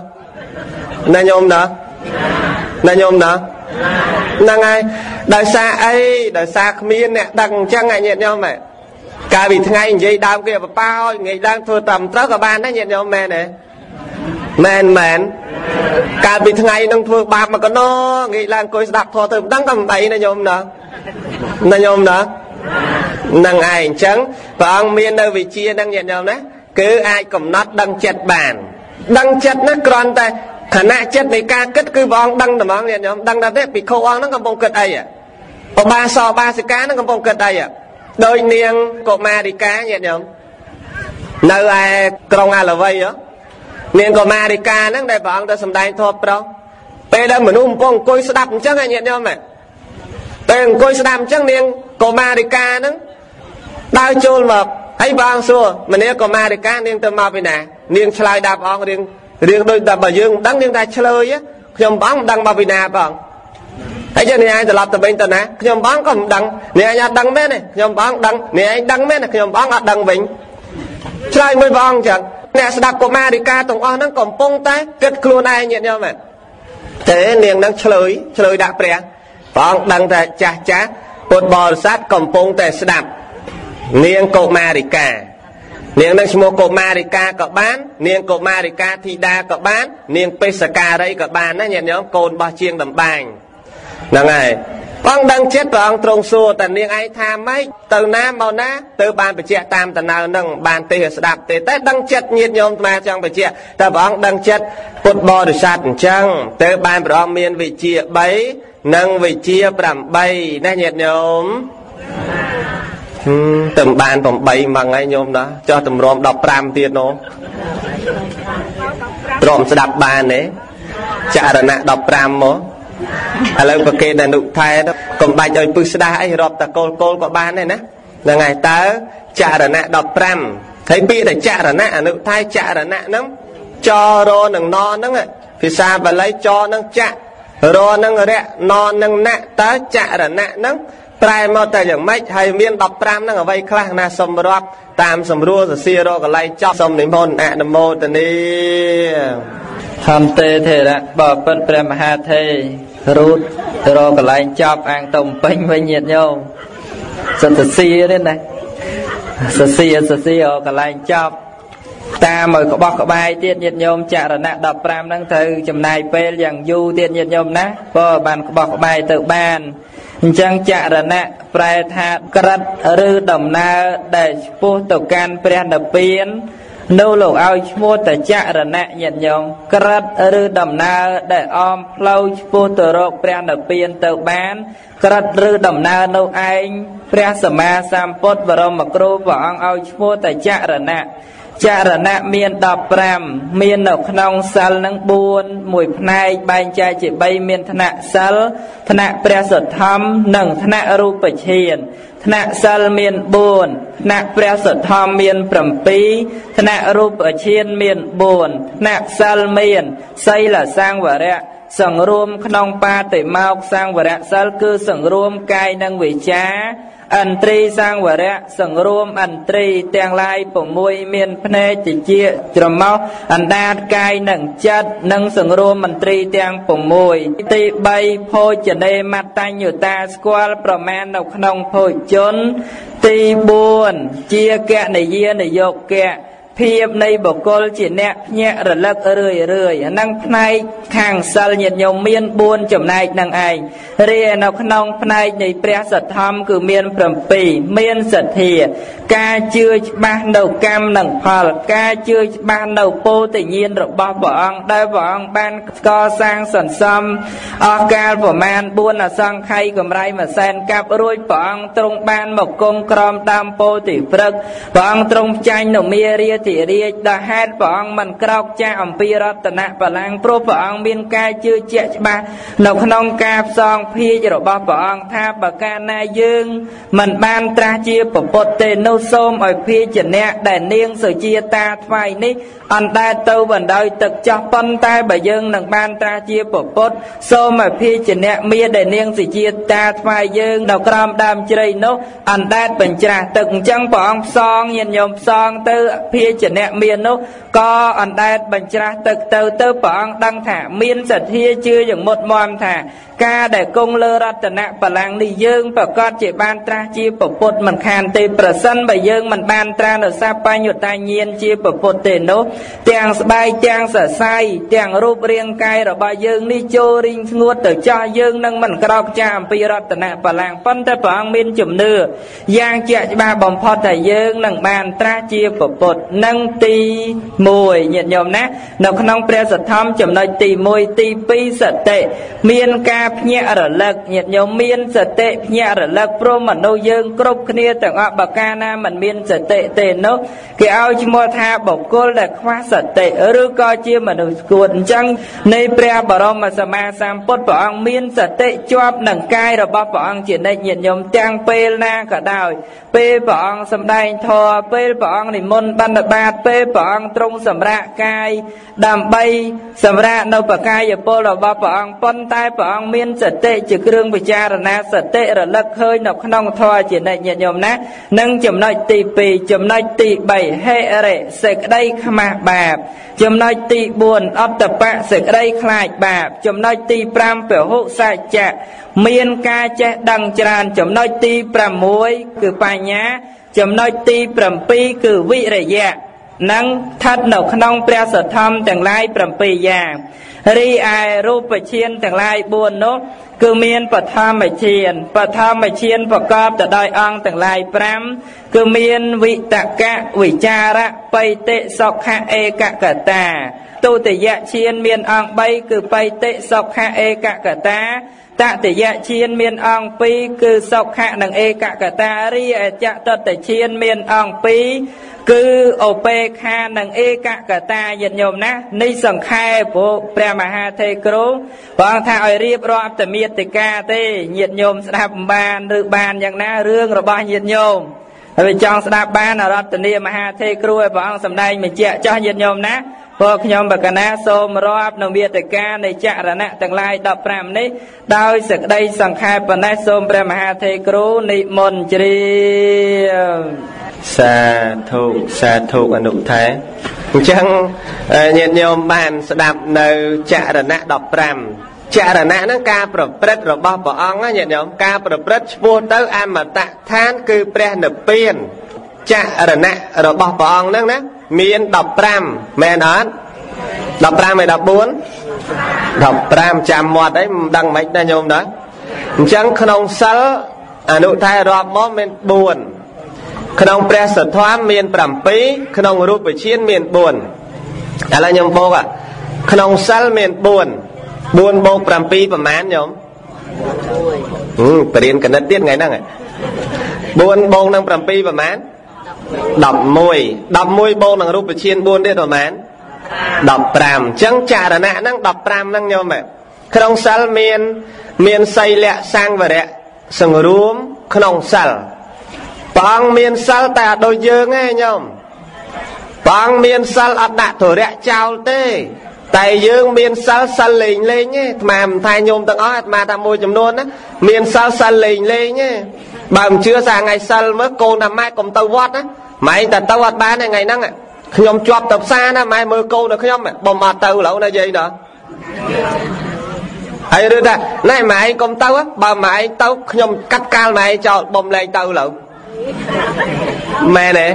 ណាញោមណាណាញោមណាហ្នឹងហើយដោយសារអីដោយសារគ្មានអ្នកដឹងអញ្ចឹងញាតិញោមហ៎ កាលពីថ្ងៃនិយាយដើមគេបបោចងាយឡើងធ្វើតាមត្រូវក៏បានដែរញាតិញោមមែនទេមែនមែនកាលពីថ្ងៃនឹងធ្វើបាបមកកណោងាយឡើងអង្គុយស្ដាប់ធម៌ទៅមិនដឹងក៏មិនដីណាញោមណាណាញោមណានឹងឯងអញ្ចឹងព្រះអង្គមាននៅវិជានឹងញាតិញោមណាគឺអាចកំណត់ដឹងចិត្តបានដឹងចិត្តណាគ្រាន់តែខណៈចិត្តនៃការគិតគឺព្រះអង្គដឹងតែហ្មងញាតិញោមដឹងតែទេភិក្ខុអង្គហ្នឹងកំពុងគិតអីបបាសបាសិកាហ្នឹងកំពុងគិតអី ដោយនាងកុមារិកាញាតិញោមនៅឯក្រុងអាឡវ័យនាងកុមារិកាហ្នឹងដែលព្រះអង្គទៅសម្ដែងធម៌ប្រុសពេលដែលមនុស្សកំពុងអង្គុយស្ដាប់អញ្ចឹងញាតិញោមពេលអង្គុយស្ដាប់អញ្ចឹងនាងកុមារិកាហ្នឹងដើរចូលមកហើយព្រះអង្គសួរមនាកុមារិកានាងទៅមកពីណានាងឆ្លើយដល់ព្រះអង្គរៀងរៀងដូចតែបើយើងមិនដឹងនាងតែឆ្លើយខ្ញុំព្រះអង្គមិនដឹងមកពីណាព្រះអង្គ ហើយចឹងអ្នកឯងត្រឡប់ទៅវិញទៅណាខ្ញុំបងក៏មិនដឹងអ្នកឯងអត់ដឹងមែនទេខ្ញុំបងដឹងអ្នកឯងដឹងមែនទេខ្ញុំបងអត់ដឹងវិញឆ្លើយមួយព្រះអង្គចឹងអ្នកស្ដាប់កុមារិកាទាំងអស់ហ្នឹងកំពុងតែគិតខ្លួនឯងញាតិញោមមែនទេនាងហ្នឹងឆ្លើយឆ្លើយដាក់ព្រះព្រះអង្គដឹងតែចាស់ចាស់ពុទ្ធបរិស័ទកំពុងតែស្ដាប់នាងកុមារិកានាងនឹងឈ្មោះកុមារិកាក៏បាន នាងកុមារិកាធីតាក៏បាន នាងបេសការីក៏បានណាញាតិញោមកូនរបស់ជាងដំបាញ ហ្នឹងហើយ ព្រះអង្គដឹងចិត្តព្រះអង្គទ្រង់សួរតែនាងឯងថាម៉េចទៅណាមកណាទៅបានបញ្ជាក់តាមដំណើរនឹងបានទេស្ដាប់ទេតែដឹងចិត្តញាតិញោមអាចង់បញ្ជាក់តែព្រះអង្គដឹងចិត្តពុទ្ធបរិស័ទអញ្ចឹងទៅបានព្រះអង្គមានវិជា3និងវិជា8ណាញាតិញោមទៅបាន8ម៉ងហើយញោមណាចោះតម្រាំ15ទៀតនោះទ្រាំស្ដាប់បានទេចរណៈ15មក ឥឡូវប្រគេនអនុថែកុំបាច់ឲ្យពឹសស្ដាស់អីរាប់តកូលកូលក៏បានដែរណាហ្នឹងហើយតើចរណៈ15ហើយពាក្យតែចរណៈអនុថែចរណៈហ្នឹងចរនឹងណហ្នឹងភាសាបាលីចនឹងចរនឹងរៈណនឹងណតើចរណៈហ្នឹងប្រែមកតែយ៉ាងម៉េចហើយមាន15ហ្នឹងអ្វីខ្លះណាសំរាប់តាមសម្រួលសរសៀររកកន្លែងចប់សុំនិមន្តអនុមោទនីហន្តេធរៈបពិតព្រះមហាថេ ររូតទៅរកកន្លែងចប់អាងតុំពេញវិញញាតញោមសន្តិសៀនេះណាសសៀសសៀរកន្លែងចប់តាមឲ្យក្បោះក្បាយទៀតញាតញោមចរណៈ15ហ្នឹងត្រូវចំណាយពេលយ៉ាងយូរទៀតញាតញោមណាបើបានក្បោះក្បាយទៅបានអញ្ចឹងចរណៈប្រែថាក្រិតឬដំណើរដែលឆ្ពោះទៅកាន់ព្រះនិព្វាន នោះលោកឲ្យឈ្មោះតចរណៈញាតិញោមក្រិតឬដំណើរដែលអមផ្លូវឆ្ពោះទៅរកព្រះនិព្វានទៅបាន ក្រិតឬដំណើរនោះឯងព្រះសម្មាសម្ពុទ្ធបរមគ្រូព្រះអង្គឲ្យឈ្មោះតចរណៈ ចរណៈមាន15មាននៅក្នុងសិលនឹង4មួយផ្នែកបែងចែកជា3មានថ្នាក់សិលថ្នាក់ព្រះសទ្ធំនិងថ្នាក់រូបឈានថ្នាក់សិលមាន4ថ្នាក់ព្រះសទ្ធំមាន7ថ្នាក់រូបឈានមាន4ថ្នាក់សិលមានសីលសង្វរៈសង្រួមក្នុងបាតិមោកសង្វរៈសិលគឺសង្រួមកាយនិងវិជា អន្ត្រីសង្វរៈសង្រួមអន្ត្រីទាំងឡាយ6មានភ្នែកតិចច្រមុះអណ្ដាតកាយនិងចិត្តនិងសង្រួមមន្ត្រីទាំង6ទី3ភោជនេមត្តញ្ញុតាស្គាល់ប្រមាណនៅក្នុងភោជនទី4ជាកណយានយោគៈ ភាពនៃបុគ្គលជាអ្នកភ្ញាក់រលឹករឿយរឿយអានឹងផ្នែកខាងសិលញាតិញោមមាន4ចំណែកនឹងឯងរីនៅក្នុងផ្នែកនៃព្រះសទ្ធំគឺមាន7មានសទ្ធា ការជឿច្បាស់នៅកម្មនិងផល ការជឿច្បាស់នៅពោធិញ្ញាណរបស់ព្រះអង្គដែលព្រះអង្គបានកសាងសន្សំអស់កាលប្រមាណ4អសង្ខ័យកម្រៃមួយសែនកាប់រួចព្រះអង្គទ្រង់បានមកគង់ក្រោមដើមពោធិព្រឹកព្រះអង្គទ្រង់ចាញ់នៅមេរាធិរាជដល់ហេតុព្រះអង្គមិនក្រោកចាស់អំពីរតនបលាំងព្រោះព្រះអង្គមានការជឿជាក់ច្បាស់នៅក្នុងការផ្សងភាជរបស់ព្រះអង្គថាបើកាលណាយើង មិនបានត្រាស់ជាពពុទ្ធទេនោះសូមឲ្យភាជនៈដែលនាងសុជាតាថ្វាយនេះអណ្ដែតទៅបណ្ដោយទឹកចោះប៉ុន្តែបើយើងនឹងបានត្រាស់ជាពពុទ្ធសូមឲ្យភាជនៈមាដែលនាងសុជាតាថ្វាយយើងនៅក្រោមដើមជ្រៃនោះអណ្ដែតបញ្ច្រាស់ទឹកអញ្ចឹងព្រះអង្គផ្សងញាតិញោមផ្សងទៅភាជនៈមាននោះក៏អណ្ដែតបញ្ច្រាស់ទឹកទៅទៅព្រះអង្គដឹងថាមានសទ្ធាជឿយ៉ាងមុតមមថា ការដែលគង់លើរតនៈបលាំងនេះយើងប្រកាសជាបានត្រាស់ជាពពុទ្ធមិនខានទេប្រសិនបើយើងមិនបានត្រាស់នៅសបញ្ញុតាញាណជាពពុទ្ធទេនោះទាំងស្បែកទាំងសរសៃទាំងរូបរាងកាយរបស់យើងនេះចូលរីងស្ងួតទៅចាស់យើងនឹងមិនក្រោកចាស់អំពីរតនៈបលាំងប៉ុន្តែព្រះអង្គមានជំនឿយ៉ាងជាក់ច្បាស់បំផុតថាយើងនឹងបានត្រាស់ជាពពុទ្ធនឹងទី1ញាតិញោមណានៅក្នុងព្រះសទ្ធំចំណុចទី1ទី2សតិមានការភ្ញាក់រលឹកញាតិញោមមានសតិភ្ញាក់រលឹកព្រមមនុស្សយើងគ្រប់គ្នាទាំងអស់បើកាលណាមិនមានសតិទេនោះគេឲ្យឈ្មោះថាបុគ្គលដែលខ្វះសតិឬក៏ជាមនុស្សស្គួតអញ្ចឹងនៃព្រះបរមសម្មាសម្ពុទ្ធព្រះអង្គមានសតិជាប់នឹងកាយរបស់ព្រះអង្គជានិច្ចញាតិញោមទាំងពេលណាក៏ដោយពេលព្រះអង្គសម្ដែងធម៌ពេលព្រះអង្គនិមន្តបណ្ឌបាតពេលព្រះអង្គទ្រង់សម្រាកកាយដើម្បីសម្រាកនៅបកាយពលរបស់ព្រះអង្គប៉ុន្តែព្រះអង្គមានសតិជាគ្រឿងពិចារណាសតិរលឹកឃើញនៅក្នុងធម៌ជានិច្ចញាតិញោមណានិងចំណុចទី2ចំណុចទី3ហេរិសេចក្តីខ្មាស់បាប ចំណុចទី4អត្តបៈសេចក្តីខ្លាចបាប ចំណុចទី5ពហុសច្ចៈមានការចេះដឹងច្រើនចំណុចទី6គឺបញ្ញាចំណុចទី7គឺវិរិយៈនឹងស្ថិតនៅក្នុងព្រះសទ្ធំទាំងឡាយ7យ៉ាង រីឯរូបឈានទាំងឡាយ4នោះគឺមានបឋមឈានបឋមឈានប្រកបទៅដោយអង្គទាំងឡាយ5គឺមានវិតកៈវិចារៈបៃតិសុខៈឯកកតាទុតិយឈានមានអង្គ3គឺបៃតិសុខៈឯកកតា តតយៈឈានមានអង្គ2គឺសុខៈនិងឯកកតារីអចតតឈានមានអង្គ2គឺឧបេខានិងឯកកតាយត្តញោមណានេះសង្ខេបព្រះមហាថេគ្រូព្រះអង្គថាឲ្យរៀបរាប់តមេតិកាទេញាតិញោមស្ដាប់បានឬបានយ៉ាងណារឿងរបស់ញាតិញោមហើយចង់ស្ដាប់បានអរតនីមហាថេគ្រូឲ្យព្រះអង្គសម្ដែងបញ្ជាក់ចោះញាតិញោមណាពួកខ្ញុំបកណាសូមរាប់នៅមេតិកានៃចរណៈទាំងឡាយ15នេះដោយសេចក្តីសង្ខេបប៉ុណ្ណេះសូមព្រះមហាថេគ្រូនិមន្តជ្រាបសាធុសាធុអនុថែអញ្ចឹងញាតិញោមបានស្ដាប់នៅចរណៈ15ចរណៈហ្នឹងការប្រព្រឹត្តរបស់ព្រះអង្គណាញាតិញោមការប្រព្រឹត្តឈ្មោះទៅអមតៈឋានគឺព្រះនិព្វានចរណៈរបស់ព្រះអង្គហ្នឹងណា មាន15មែនអត់15ហើយ14 15ចាំមាត់អីមិនដឹងមិនណាញោមណាអញ្ចឹងក្នុងសិលអនុថែរាប់មកមាន4ក្នុងព្រះសទ្ធមមាន7ក្នុងរូបជាមាន4ឥឡូវខ្ញុំបូកក្នុងសិលមាន4 4បូក7ប្រមាណញោមហឹមបរៀនកណិតទៀតថ្ងៃហ្នឹង4បូកនឹង7ប្រមាណ 11 11បូកនឹងរូបជា4ទៀតប្រហែល15អញ្ចឹងចរណៈហ្នឹង15ហ្នឹងញោមក្នុងសិលមាន មានសីលៈសង្វរៈសង្រួមក្នុងសិលព្រះអង្គមានសិលតែអត់ដូចយើងទេញោមព្រះអង្គមានសិលអត់ដាក់ទរៈចោលទេ តែយើងមានសិលសិលលេងលេងទេអាត្មាមិនថាញោមទាំងអស់អាត្មាថាមួយចំនួនណាមានសិលសិលលេងលេងទេ បើមិនជឿសាថ្ងៃសិលមើលកូនថាម៉ែកុំទៅវត្តណាម៉ែតែទៅអត់បានទេថ្ងៃហ្នឹងខ្ញុំជាប់ទៅផ្សារណាម៉ែមើលកូនដល់ខ្ញុំបំអត់ទៅឥឡូវណាយាយណាហើយឬថាណែម៉ែឯងកុំទៅបើម៉ែឯងទៅខ្ញុំកាត់កាលម៉ែឯងចោលបំលែងទៅឥឡូវម៉ែទេ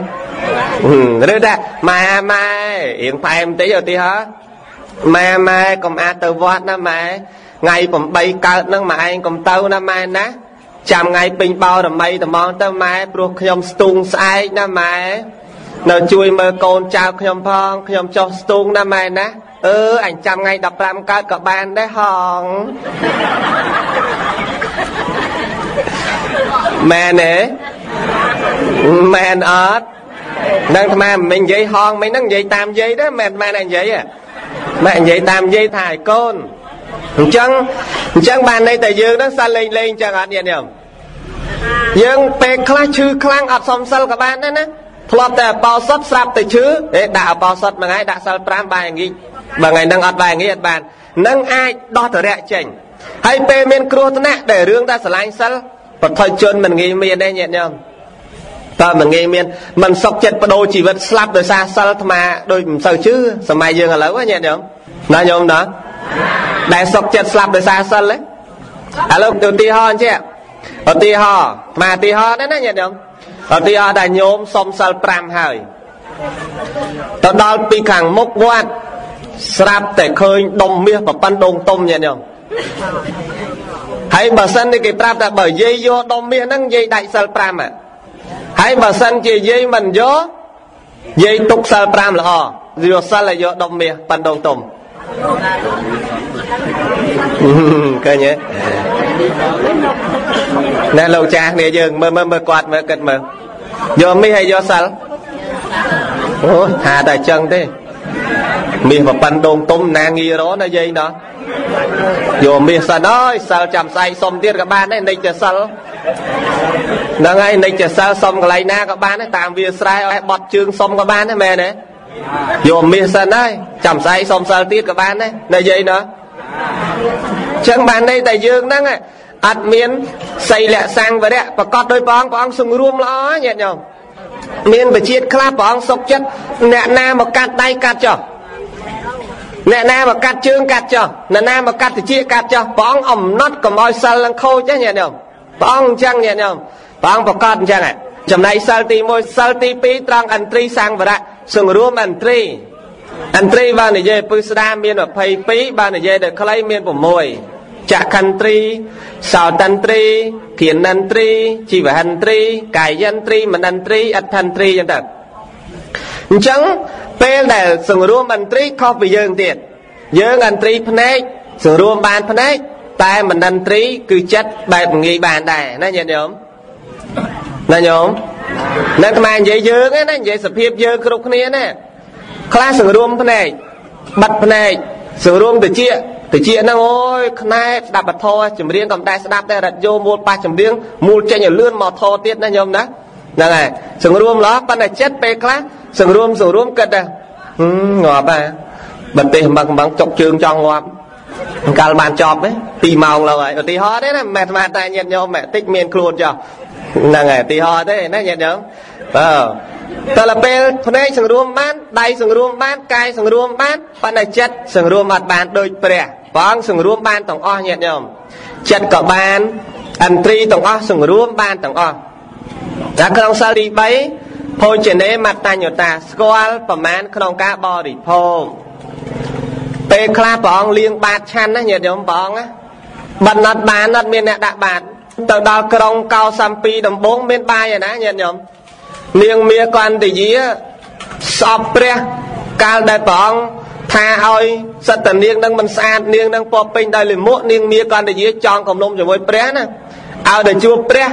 ឬថាម៉ែម៉ែរៀងផែបន្តិចឧទាហរណ៍ម៉ែម៉ែកុំអាចទៅវត្តណាម៉ែថ្ងៃ8កើតហ្នឹងម៉ែឯងកុំទៅណាម៉ែណា ចាំថ្ងៃពេញបោរមីត្មងទៅម៉ែព្រោះខ្ញុំស្ទូងស្អែកណាម៉ែនៅជួយមើលកូនចៅខ្ញុំផងខ្ញុំចុះស្ទូងណាម៉ែណាអឺអញចាំថ្ងៃ15កើតក៏បានដែរហងមែនទេមែនអត់នឹងអាមិននិយាយហងមិនហ្នឹងនិយាយតាមយាយទេមែនមែនតែនិយាយម៉ែនិយាយតាមយាយថាឲ្យកូនអញ្ចឹងអញ្ចឹងបានន័យតែយើងហ្នឹងសាលេងលេងអញ្ចឹងអត់ញាតិញោម យើងពេលខ្លះឈឺខ្លាំងអត់សមសិលក៏បានដែរណាធ្លាប់តែបោសុតស្រាប់តែឈឺអេដាក់បោសុតមួយថ្ងៃដាក់សិល5បាយងាយបើថ្ងៃហ្នឹងអត់បាយងាយអត់បាននឹងអាចដោះតរៈចេញហើយពេលមានគ្រោះថ្នាក់ដែលរឿងតែឆ្លាញ់សិលបឋិជនមិនងាយមានទេញាតិញោមតើមិនងាយមានមិនសុខចិត្តបដូរជីវិតស្លាប់ដោយសារសិលអាត្មាដូចមិនសូវជឿសម័យយើងឥឡូវញាតិញោមណាញោមណាដែលសុកចិត្តស្លាប់ដោយសារសិលទេឥឡូវឧទាហរណ៍អញ្ចឹង ឧទាហរណ៍មកឧទាហរណ៍ដែរណាញាតិញោមឧទាហរណ៍ដែលញោមសុំសិល5ហើយទៅដល់ពីខាងមុខវត្តស្រាប់តែឃើញដុំមាសប្រប៉ិនដងទុំញាតិញោមហើយបើសិនគេប្រាប់ថាបើយាយយកដុំមាសហ្នឹងយាយដាច់សិល5ហ่ะហើយបើសិនជាយាយមិនយកយាយទុកសិល5ល្អយកសិលឲ្យយកដុំមាសប៉ិនដងទុំឃើញទេ ណែលោកចាស់គ្នាយើងមើលមើលមើលគាត់មើលគិតមើលយកមាសហើយយកសិលអូថាតែអញ្ចឹងទេមាសប្រប៉ិនដងទុំណាងាយរណាយាយណោះយកមាសសិនអើយសិលចាំស្អែកសុំទៀតក៏បានដែរនិច្ចសិលហ្នឹងហើយនិច្ចសិលសុំកន្លែងណាក៏បានដែរតាមវាស្រែឲ្យបត់ជើងសុំក៏បានដែរមែនទេយកមាសសិនហើយចាំស្អែកសុំសិលទៀតក៏បានដែរនិយាយណា ចឹងបានន័យតែយើងហ្នឹងអត់មានសីលៈសង្វរៈប្រកាសដោយព្រះអង្គព្រះអង្គសង្រួមល្អញាតិញោមមានបជាតិខ្លះព្រះអង្គសុកចិត្តអ្នកណាមកកាត់ដៃកាត់ចោះអ្នកណាមកកាត់ជើងកាត់ចោះអ្នកណាមកកាត់តិចកាត់ចោះព្រះអង្គអំណត់កុំឲ្យសិលនឹងខូចទេញាតិញោមព្រះអង្គអញ្ចឹងញាតិញោមព្រះអង្គប្រកាសអញ្ចឹងចំណែកសិលទី1សិលទី2ត្រង់អន្ត្រីសង្វរៈសង្រួមអន្ត្រី អន្ត្រីបាននិយាយពឹស្ដាមាន22បាននិយាយដល់ខ្លីមាន6ចក្ខន្ត្រីសោតន្ត្រីធានន្ត្រីជីវហន្ត្រីកាយន្ត្រីមនន្ត្រីអដ្ឋន្ត្រីអញ្ចឹងទៅអញ្ចឹងពេលដែលសង្រួមអន្ត្រីខុសពីយើងទៀតយើងអន្ត្រីភ្នែកសង្រួមបានភ្នែកតែមនន្ត្រីគឺចិត្តបែបងាយបានដែរណាញាតិញោមណាញោមនៅអានិយាយយើងណានិយាយសភាពយើងគ្រប់គ្នាណា ខ្លះសង្រួមភ្នែកបិទភ្នែកសង្រួមតិចតិចហ្នឹងអូយខ្នែស្ដាប់បធរចម្រៀងកំដែស្ដាប់តែរត់យោមូលប៉ះចម្រៀងមូលចេញឲ្យលឿនមកធរទៀតណាញោមណាហ្នឹងហើយសង្រួមឡោះប៉ុន្តែចិត្តពេលខ្លះសង្រួមសង្រួមគិតថាងាប់ហ่าបន្ទះអំបឹងអំបឹងចុកជើងចង់ងាប់អង្កលបានចប់ទេ2ម៉ោងឡើយឧទាហរណ៍ទេណាមិនមែនស្មានតែញាតញោមតិចមានខ្លួនចុះហ្នឹងហើយឧទាហរណ៍ទេណាញាតញោមបើ តែដល់ពេលភ្នែកសង្រួមបានដៃសង្រួមបានកាយសង្រួមបានប៉ុន្តែចិត្តសង្រួមអត់បានដូចព្រះព្រះអង្គសង្រួមបានទាំងអស់ញាតញោមចិត្តក៏បានអន្ត្រីទាំងអស់សង្រួមបានទាំងអស់តែក្នុងសិលទី3ភោជនេមតញ្ញតាស្គាល់ប្រមាណក្នុងការបរិភោគពេលខ្លះព្រះអង្គលៀងបាតឆាន់ណាញាតិញោមព្រះអង្គណាបណ្ណត់បានអត់មានអ្នកដាក់បាតទៅដល់ក្រុងកោសំពីដំបងមានបាយឯណាញាតិញោម នាងមាកន្តយាសពព្រះកាលដែលព្រះអង្គថាឲ្យសត្វតនាងនឹងមិនស្អាតនាងនឹងពពេញដោយលិមួកនាងមាកន្តយាចង់កំណុំជាមួយព្រះណាឲ្យតែជួបព្រះ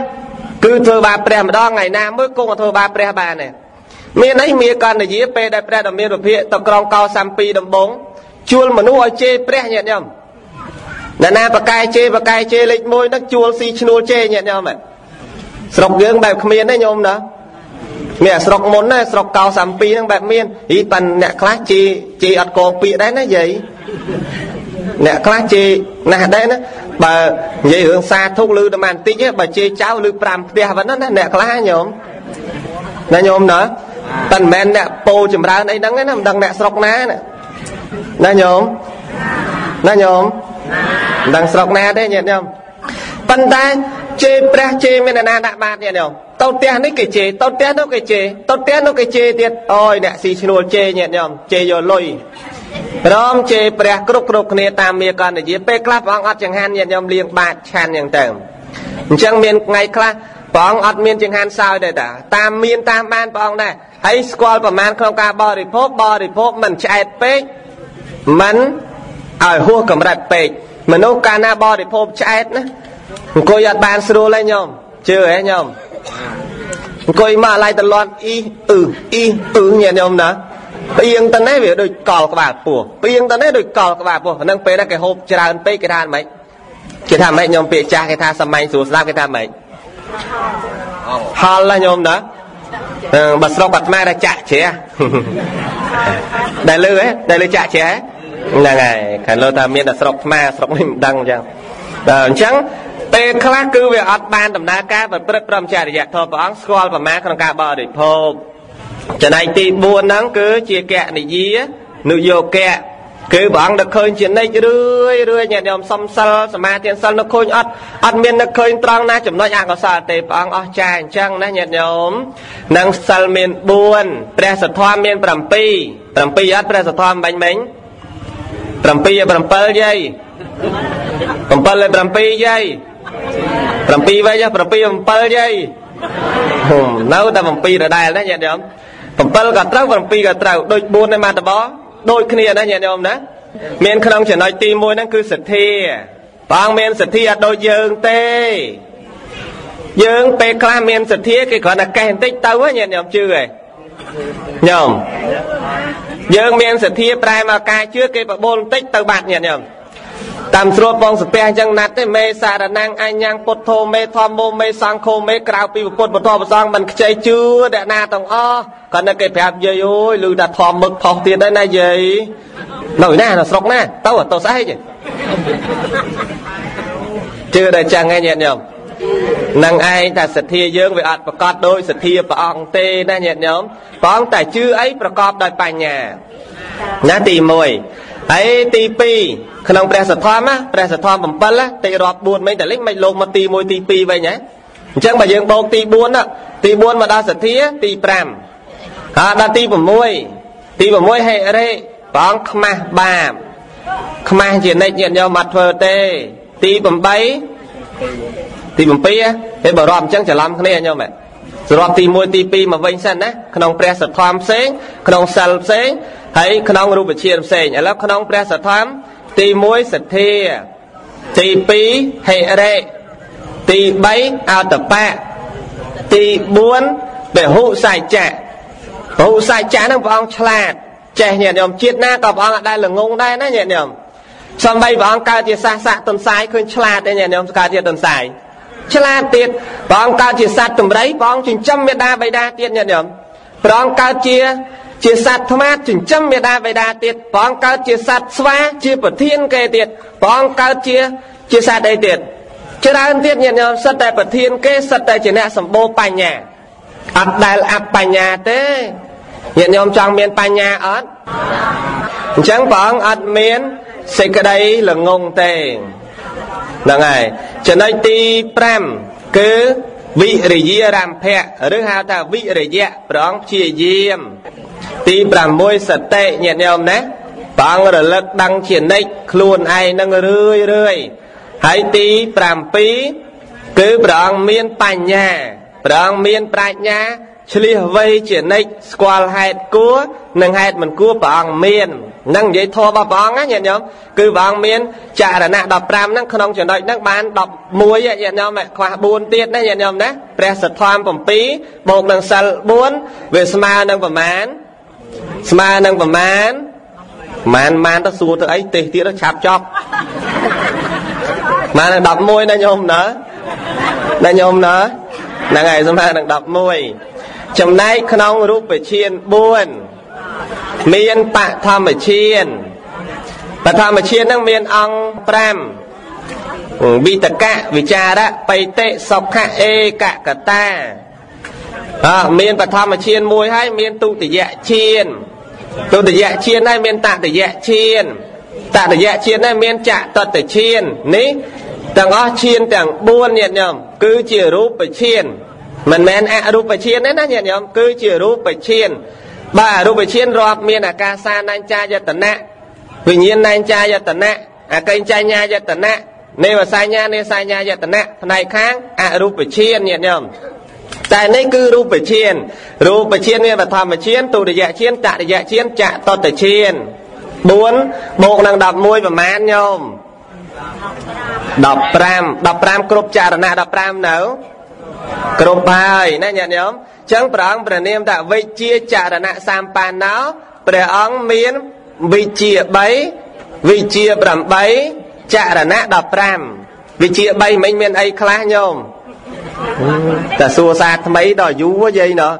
គឺធ្វើបាបព្រះម្ដងថ្ងៃណាមួយគង់ធ្វើបាបព្រះបានទេមានអីមាកន្តយាពេលដែលព្រះដ៏មានវិភាកទៅក្រុងកោសំពីដំបងជួលមនុស្សឲ្យជេរព្រះញាតិញោមអ្នកណាបកាយជេរបកាយជេរលេខ1ហ្នឹងជួលស៊ីឈ្នួលជេរញាតិញោមស្រុកយើងបែបគ្មានទេញោមណា មានស្រុកមុនណាស្រុកកោសំពីហ្នឹងបែបមានហីប៉ាន់អ្នកខ្លះជេរជេរអត់កងពាក្យដែរណាយាយអ្នកខ្លះជេរណាស់ដែរណាបើនិយាយរឿងសាធុកឬតែបន្តិចបើជេរចៅឬ5ផ្ទះប៉ុណ្ណឹងណាអ្នកខ្លះញោមណាញោមណាតែមិនមែនអ្នកពោចម្រើនអីហ្នឹងណាមិនដឹងអ្នកស្រុកណាណាណាញោមណាញោមមិនដឹងស្រុកណាទេញាតិញោមប៉ុន្តែជេរព្រះជេរមានណាដាក់បាតញាតិញោម ទៅផ្ទះនេះគេជេរទៅផ្ទះនោះគេជេរទៅផ្ទះនោះគេជេរទៀតអូយអ្នកស៊ីឈ្នួលជេរញាតិញោមជេរយកលុយរំជេរព្រះគ្រប់គ្រប់គ្នាតាមមេកណ្ដយាពេលខ្លះព្រះអង្គអត់ចង្ហាន់ញាតិញោមលៀងបាតឆានយ៉ាងទៅអញ្ចឹងមានថ្ងៃខ្លះព្រះអង្គអត់មានចង្ហាន់សោយទេតាតាមមានតាមបានព្រះអង្គដែរហើយស្គាល់ប្រមាណក្នុងការបរិភោគបរិភោគមិនឆ្អែតពេកមិនឲ្យហួសកម្រិតពេកមនុស្សកាលណាបរិភោគឆ្អែតណាអង្គុយអត់បានស្រួលទេញោមជឿហ៎ញោម អង្គុយមកឡៃតលន់អ៊ីអ៊ឺអ៊ីអ៊ឺញាតិញោមណាព្រៀងទៅនេះវាដូចកលក្បាលពោះព្រៀងទៅនេះដូចកលក្បាលពោះហ្នឹងពេលហ្នឹងគេហូបច្រើនពេកគេថាម៉េចគេថាម៉េចញោមពាក្យចាស់គេថាសម័យស្រួលស្ដាប់គេថាម៉េចហល់ណាញោមណាបើស្រុកបាត់ម៉ែតែចាក់ជ្រះដែលលឺហ៎ដែលលឺចាក់ជ្រះហ្នឹងហើយខាងលើថាមានតែស្រុកថ្មស្រុកនេះមិនដឹងអញ្ចឹងបាទអញ្ចឹង ពេលខ្លះគឺវាអត់បានដំណើរការប្រព្រឹត្តព្រមចរិយធម៌ព្រះអង្គស្គាល់ប្រមាណក្នុងការបរិភោគចំណែកទី4ហ្នឹងគឺជាកនិយានុយោគៈគឺព្រះអង្គនឹកឃើញជានិច្ចរឿយរឿយញាតិញោមសំសិលសមាធិសិលនឹកឃើញអត់អត់មាននឹកឃើញត្រង់ណាចំណុចអកុសលទេព្រះអង្គអស់ចាអញ្ចឹងណាញាតិញោមនឹងសិលមាន4ព្រះសទ្ធមមាន7 7អត់ព្រះសទ្ធមបាញ់មិញ7 7យាយ7លេ7យាយ 7វិញ7 7យាយនៅតែ7ដដែលណាញាតិញោម7ក៏ត្រូវ7ក៏ត្រូវដូច4ឯមកតបដូចគ្នាណាញាតិញោមណាមានក្នុងចំណុចទី1ហ្នឹងគឺសទ្ធាបងមានសទ្ធាអត់ដូចយើងទេយើងពេលខ្លះមានសទ្ធាគេគ្រាន់តែកេះបន្តិចទៅញាតិញោមជឿឯងញោមយើងមានសទ្ធាប្រែមកការជឿគេបបូលបន្តិចទៅបាត់ញាតិញោម តាមស្រួលបងសពះអញ្ចឹងណាត់ទេមេសារណាំងអញ្ញាំងពុទ្ធោមេធម្មោមេសង្ឃោមេក្រៅពីពុទ្ធពធប្រសងមិនខ្ចីជឿអ្នកណាទាំងអស់គាត់នៅគេប្រាប់យាយអូយឮតែធម្មមឹកផុសទៀតហើយណាយាយនៅណានៅស្រុកណាទៅទៅស្អែកជឿតែចឹងឯងញាតិញោមនឹងឯងតែសទ្ធាយើងវាអត់ប្រកបដោយសទ្ធាព្រះអង្គទេណាញាតិញោមព្រះអង្គតែជឿអីប្រកបដោយបញ្ញាណាទី1 ហើយទី2ក្នុងព្រះសទ្ធមណាព្រះសទ្ធម7តិចរាប់4មិញតែលេខមិនលោកមកទី1ទី2វិញហ៎អញ្ចឹងបើយើងបូកទី4ណាទី4មកដល់សទ្ធាទី5ហើយដល់ទី6ទី6ហេរេព្រះអង្គខ្មាស់បាបខ្មាស់ជានិច្ចញាតិញោមអត់ធ្វើទេ ទី8ទី7ហេបើរាប់អញ្ចឹងច្រឡំគ្នាញោមហ៎សរុបទី1ទី2មកវិញសិនណាក្នុងព្រះសទ្ធំផ្សេងក្នុងសិលផ្សេង ហើយក្នុងរូបជាផ្សេងឥឡូវក្នុងព្រះសទ្ធំទី1សទ្ធាទី2ហិរេទី3អតបៈទី4ពហុសច្ចៈពហុសច្ចៈហ្នឹងព្រះអង្គឆ្លាតចេះញាតិញោមជាតិណាក៏ព្រះអង្គអាចដែលល្ងងដែរណាញាតិញោមសំបីព្រះអង្គកើតជាសាស័កតុនសាយឃើញឆ្លាតទេញាតិញោមកើតជាតុនសាយឆ្លាតទៀតព្រះអង្គកើតជាសត្វតម្រៃព្រះអង្គចិញ្ចឹមមេដាបៃតាទៀតញាតិញោមព្រះអង្គកើតជា ជាសត្វថ្មាចិញ្ចឹមមេដាបៃតាទៀតព្រះអង្គកើតជាសត្វស្វាជាប្រធានគេទៀតព្រះអង្គកើតជាជាសត្វអីទៀតច្រើនទៀតញាតិញោមសិតតែប្រធានគេសិតតែជាអ្នកសម្បូរបញ្ញាអត់ដែលអបញ្ញាទេញាតិញោមចង់មានបញ្ញាអត់អញ្ចឹងព្រះអង្គអត់មានសេចក្តីល្ងងទេហ្នឹងហើយចំណុចទី5គឺវិរិយារម្ភៈឬហៅថាវិរិយៈព្រះអង្គព្យាយាម ទី6សតិញាតិញោមណាព្រះអង្គរលឹកដឹងជានិច្ចខ្លួនឯងនឹងរឿយរឿយហើយទី7គឺព្រះអង្គមានបញ្ញាព្រះអង្គមានប្រាជ្ញាឆ្លៀសវៃជានិច្ចស្គាល់ហេតុគួរនិងហេតុមិនគួរព្រះអង្គមាននឹងនិយាយធម៌របស់ព្រះអង្គណាញាតិញោមគឺព្រះអង្គមានចរណៈ15ហ្នឹងក្នុងចំណុចហ្នឹងបាន11ញាតិញោមខ្វះ4ទៀតណាញាតិញោមណាព្រះសទ្ធំ7បូកនឹងសិល4វាស្មើនឹងប្រមាណ ស្មើនឹងប្រមាណម៉ានម៉ានទៅសួរទៅអីទេសទៀតឆាប់ចប់ម៉ាននឹង11ណាញោមណាណាញោមណាហ្នឹងហើយស្មើនឹង11ចំណែកក្នុងរូបឈាន4មានបឋមឈានបឋមឈានហ្នឹងមានអង្គ5វិតកៈវិចារៈបៃតិសុខៈឯកកតាអើមានបឋមឈានមួយហើយមានទុតិយឈាន ទុតិយឈានហើយមានតតិយឈានតតិយឈានហើយមានចតតឈាននេះទាំងអស់ឈានទាំង4ញាតិញោមគឺជារូបឈានមិនមែនអរូបឈានទេណាញាតិញោមគឺជារូបឈានបើអរូបឈានរាប់មានអាកាសានញ្ចាយតនៈវិញ្ញាណញ្ចាយតនៈអកេញ្ចញ្ញាយតនៈនេវសញ្ញានេសញ្ញាយតនៈផ្នែកខាងអរូបឈានញាតិញោម តែនេះគឺរូបឈានរូបឈានមានបឋមឈានទុតិយឈានតតិយឈានចតតឈាន4បូកនឹង11ប្រមាណញោម15 15គ្រប់ចរណៈ15នៅគ្រប់ហើយណាញាតិញោមអញ្ចឹងព្រះអង្គព្រះនាមថាវិជាចរណៈសម្បានណោព្រះអង្គមានវិជា3វិជា8ចរណៈ15វិជា3មិញមានអីខ្លះញោម តែសួរសាថ្មីដល់យូរយាយណោះ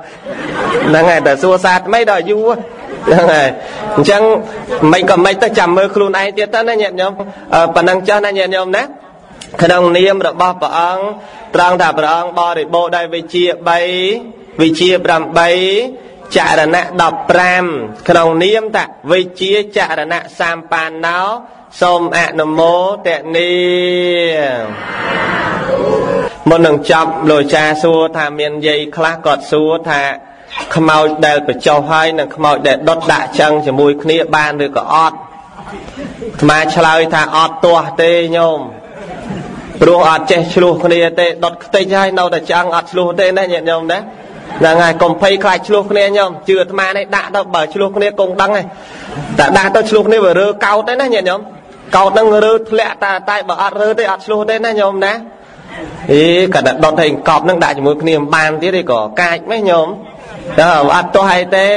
ហ្នឹងហើយតែសួរសាថ្មីដល់យូរហ្នឹងហើយអញ្ចឹងមិនក៏មិនទៅចាំមើលខ្លួនឯងទៀតទៅណាញាតិញោមប៉ណ្ណឹងចុះណាញាតិញោមណាក្នុងនាមរបស់ព្រះអង្គត្រង់ថាព្រះអង្គបរិបូរដោយវិជា3វិជា8ចរណៈ15ក្នុងនាមថាវិជាចរណៈសម្បានណោសូមអនុមោទនី មុននឹងចប់លោកចាសួរថាមានយាយខ្លះគាត់សួរថាខ្មោចដែលបញ្ចុះហើយនិងខ្មោចដែលដុតដាក់ចឹងជាមួយគ្នាបានឬក៏អត់អាត្មាឆ្លើយថាអត់ទាស់ទេញោមព្រោះអត់ចេះឆ្លោះគ្នាទេដុតខ្ទេចហើយនៅតែចាំងអត់ឆ្លោះទេណាញាតិញោមណាហ្នឹងហើយកុំភ័យខ្លាចឆ្លោះគ្នាញោមជឿអាត្មានេះដាក់ទៅបើឆ្លោះគ្នាគង់ដឹងហើយតែដាក់ទៅឆ្លោះគ្នាវារើកោតទេណាញាតិញោមកោតនឹងរើធ្លាក់តែតែបើអត់រើទេអត់ឆ្លោះទេណាញោមណា អេគាត់តែដុតឲ្យកប់នឹងដាក់ជាមួយគ្នាមិនបានទៀតទេក៏កាចម៉េះញោមតែអត់ទាស់ហើយទេ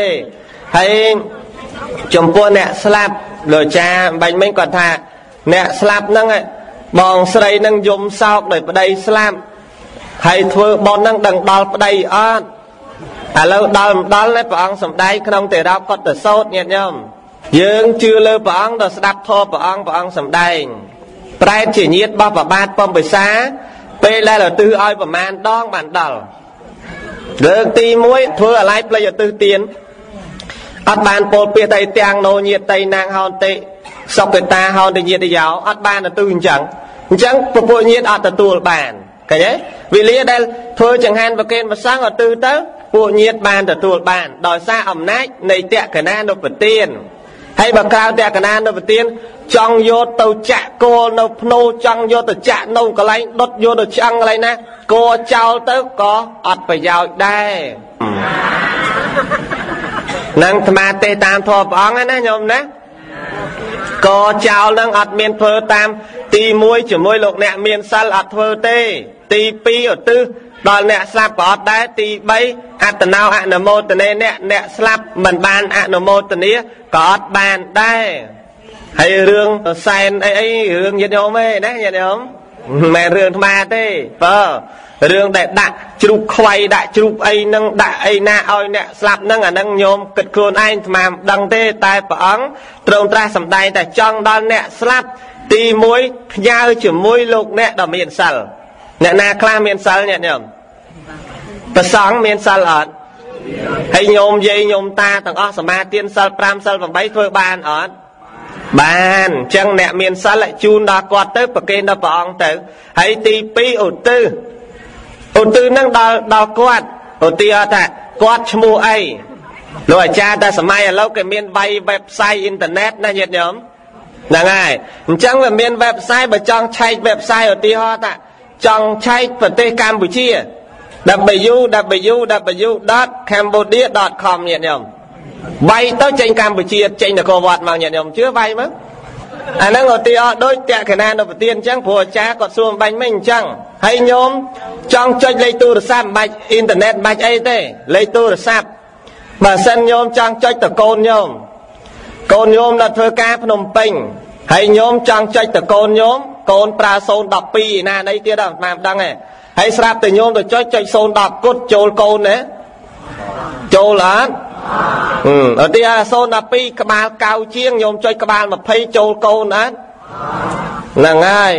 ហើយចំពោះអ្នកស្លាប់លោកចាបាញ់មិញគាត់ថាអ្នកស្លាប់ហ្នឹងបងស្រីនឹងយំសោកដោយប្តីស្លាប់ហើយធ្វើបន់នឹងដឹងដល់ប្តីអត់ឥឡូវដល់មិនដល់ទេព្រះអង្គសំដែងក្នុងទេរោកតសោតញាតិញោមយើងជឿលើព្រះអង្គដល់ស្ដាប់ធម៌ព្រះអង្គព្រះអង្គសំដែងប្រែតជាញាតរបស់ប្របាទពំពិសា ពេលដែលឧទ្ទិសឲ្យប្រមាណដងបានដល់លើកទី1ធ្វើអាឡ័យផ្លេចឧទ្ទិសទៀនអត់បានពោលពាក្យតែទាំងណូញាតៃណាងហោនតិសុកេតាហោនតិញាតយោអត់បានឧទ្ទិសអញ្ចឹងអញ្ចឹងពពួកញាតអត់ទទួលបានឃើញទេវេលាដែលធ្វើចង្ហាន់ប្រគេនប្រសង់ឧទ្ទិសទៅពួកញាតបានទទួលបានដោយសារអំណាចនៃតក្កណានុពទាន ហើយបើក្រៅតកណានៅប្រទៀន ចង់យកទៅចាក់គោលនៅភ្នូចង់យកទៅចាក់នៅកន្លែងដុតយកទៅឆ្អឹងកន្លែងណាគោចោលទៅក៏អត់ប្រយោជន៍ដែរនឹងអាត្មាទេតាមធម៌ព្រះអង្គណាញោមណាកចោលនឹងអត់មានធ្វើតាម ទី1ជាមួយលោកអ្នកមានសិលអត់ធ្វើទេ ទី2ឧទ្ទិសដល់អ្នកស្លាប់ក៏អត់ដែរទី3អត្តនោអនុមោទនេអ្នកអ្នកស្លាប់មិនបានអនុមោទនាក៏អត់បានដែរ ហើយរឿងសែនអីអីរឿងញាតិញោមឯណាញាតិញោមមិនមែនរឿងថ្មទេបើរឿងដែលដាក់ជ្រូកខ្វៃដាក់ជ្រូកអីនឹងដាក់អីណាឲ្យអ្នកស្លាប់នឹងអានឹងញោមគិតខ្លួនឯងថ្មមិនដឹងទេតែព្រះអង្គទ្រង់ត្រាស់សម្ដែងតែចង់ដល់អ្នកស្លាប់ទី1ផ្ញើជាមួយលោកអ្នកដ៏មានសិលអ្នកណាខ្លះមានសិលញាតិញោមប្រសង់មានសិលអត់ហើយញោមយាយញោមតាទាំងអស់សមាទានសិល5សិល8ធ្វើបានអត់ បានអញ្ចឹងអ្នកមានសិលជូនដល់គាត់ទៅប្រគេនដល់ព្រះអង្គទៅហើយទី2ឧទ្ទិសឧទ្ទិសនឹងដល់ដល់គាត់ឧទាហរណ៍ថាគាត់ឈ្មោះអីលោកអាចារ្យតែសម័យឥឡូវគេមានវាយ website អ៊ីនធឺណិតណាញាតិញោមហ្នឹងហើយអញ្ចឹងវាមាន website បើចង់ឆែក website ឧទាហរណ៍ថាចង់ឆែកប្រទេសកម្ពុជា www.cambodia.com ញាតិញោម វាយទៅចេញកម្ពុជាចេញនគរវត្តមកញាតិញោមជឿវាយមកអាហ្នឹងឧទាហរណ៍ដូចតក្កណានុប្រទានអញ្ចឹងព្រោះអាចារ្យគាត់សួរបាញ់មិញអញ្ចឹងហើយញោមចង់ចុចលេខទូរស័ព្ទមិនបាច់អ៊ីនធឺណិតមិនបាច់អីទេលេខទូរស័ព្ទបើសិនញោមចង់ចុចតកូនញោមកូនញោមនៅធ្វើការភ្នំពេញហើយញោមចង់ចុចតកូនញោមកូនប្រើ012ឯណាណីទៀតអត់បានដឹងទេហើយស្រាប់តែញោមទៅចុចចុច010គុតចូលកូនណាចូលអត់អឺ ឧទាហរណ៍012ក្បាលកៅជាងញោមចុចក្បាល20ចូលកូនអត់ហ្នឹងហើយ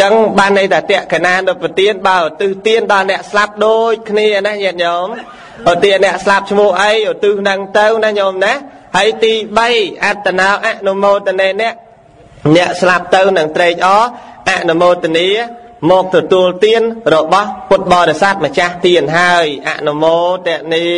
ចឹងបានន័យថាតក្កណានុប្រទានបើឧទ្ទិសទានដល់អ្នកស្លាប់ដូចគ្នាណាញាតិញោមឧទាហរណ៍អ្នកស្លាប់ឈ្មោះអីឧទ្ទិសនឹងទៅណាញោមណាហើយទី3អត្តនោអនុមោទនេអ្នកអ្នកស្លាប់ទៅនឹងត្រេកអរអនុមោទនាមកទទួលទានរបស់ពុទ្ធបរិស័ទម្ចាស់ទានហើយអនុមោទនី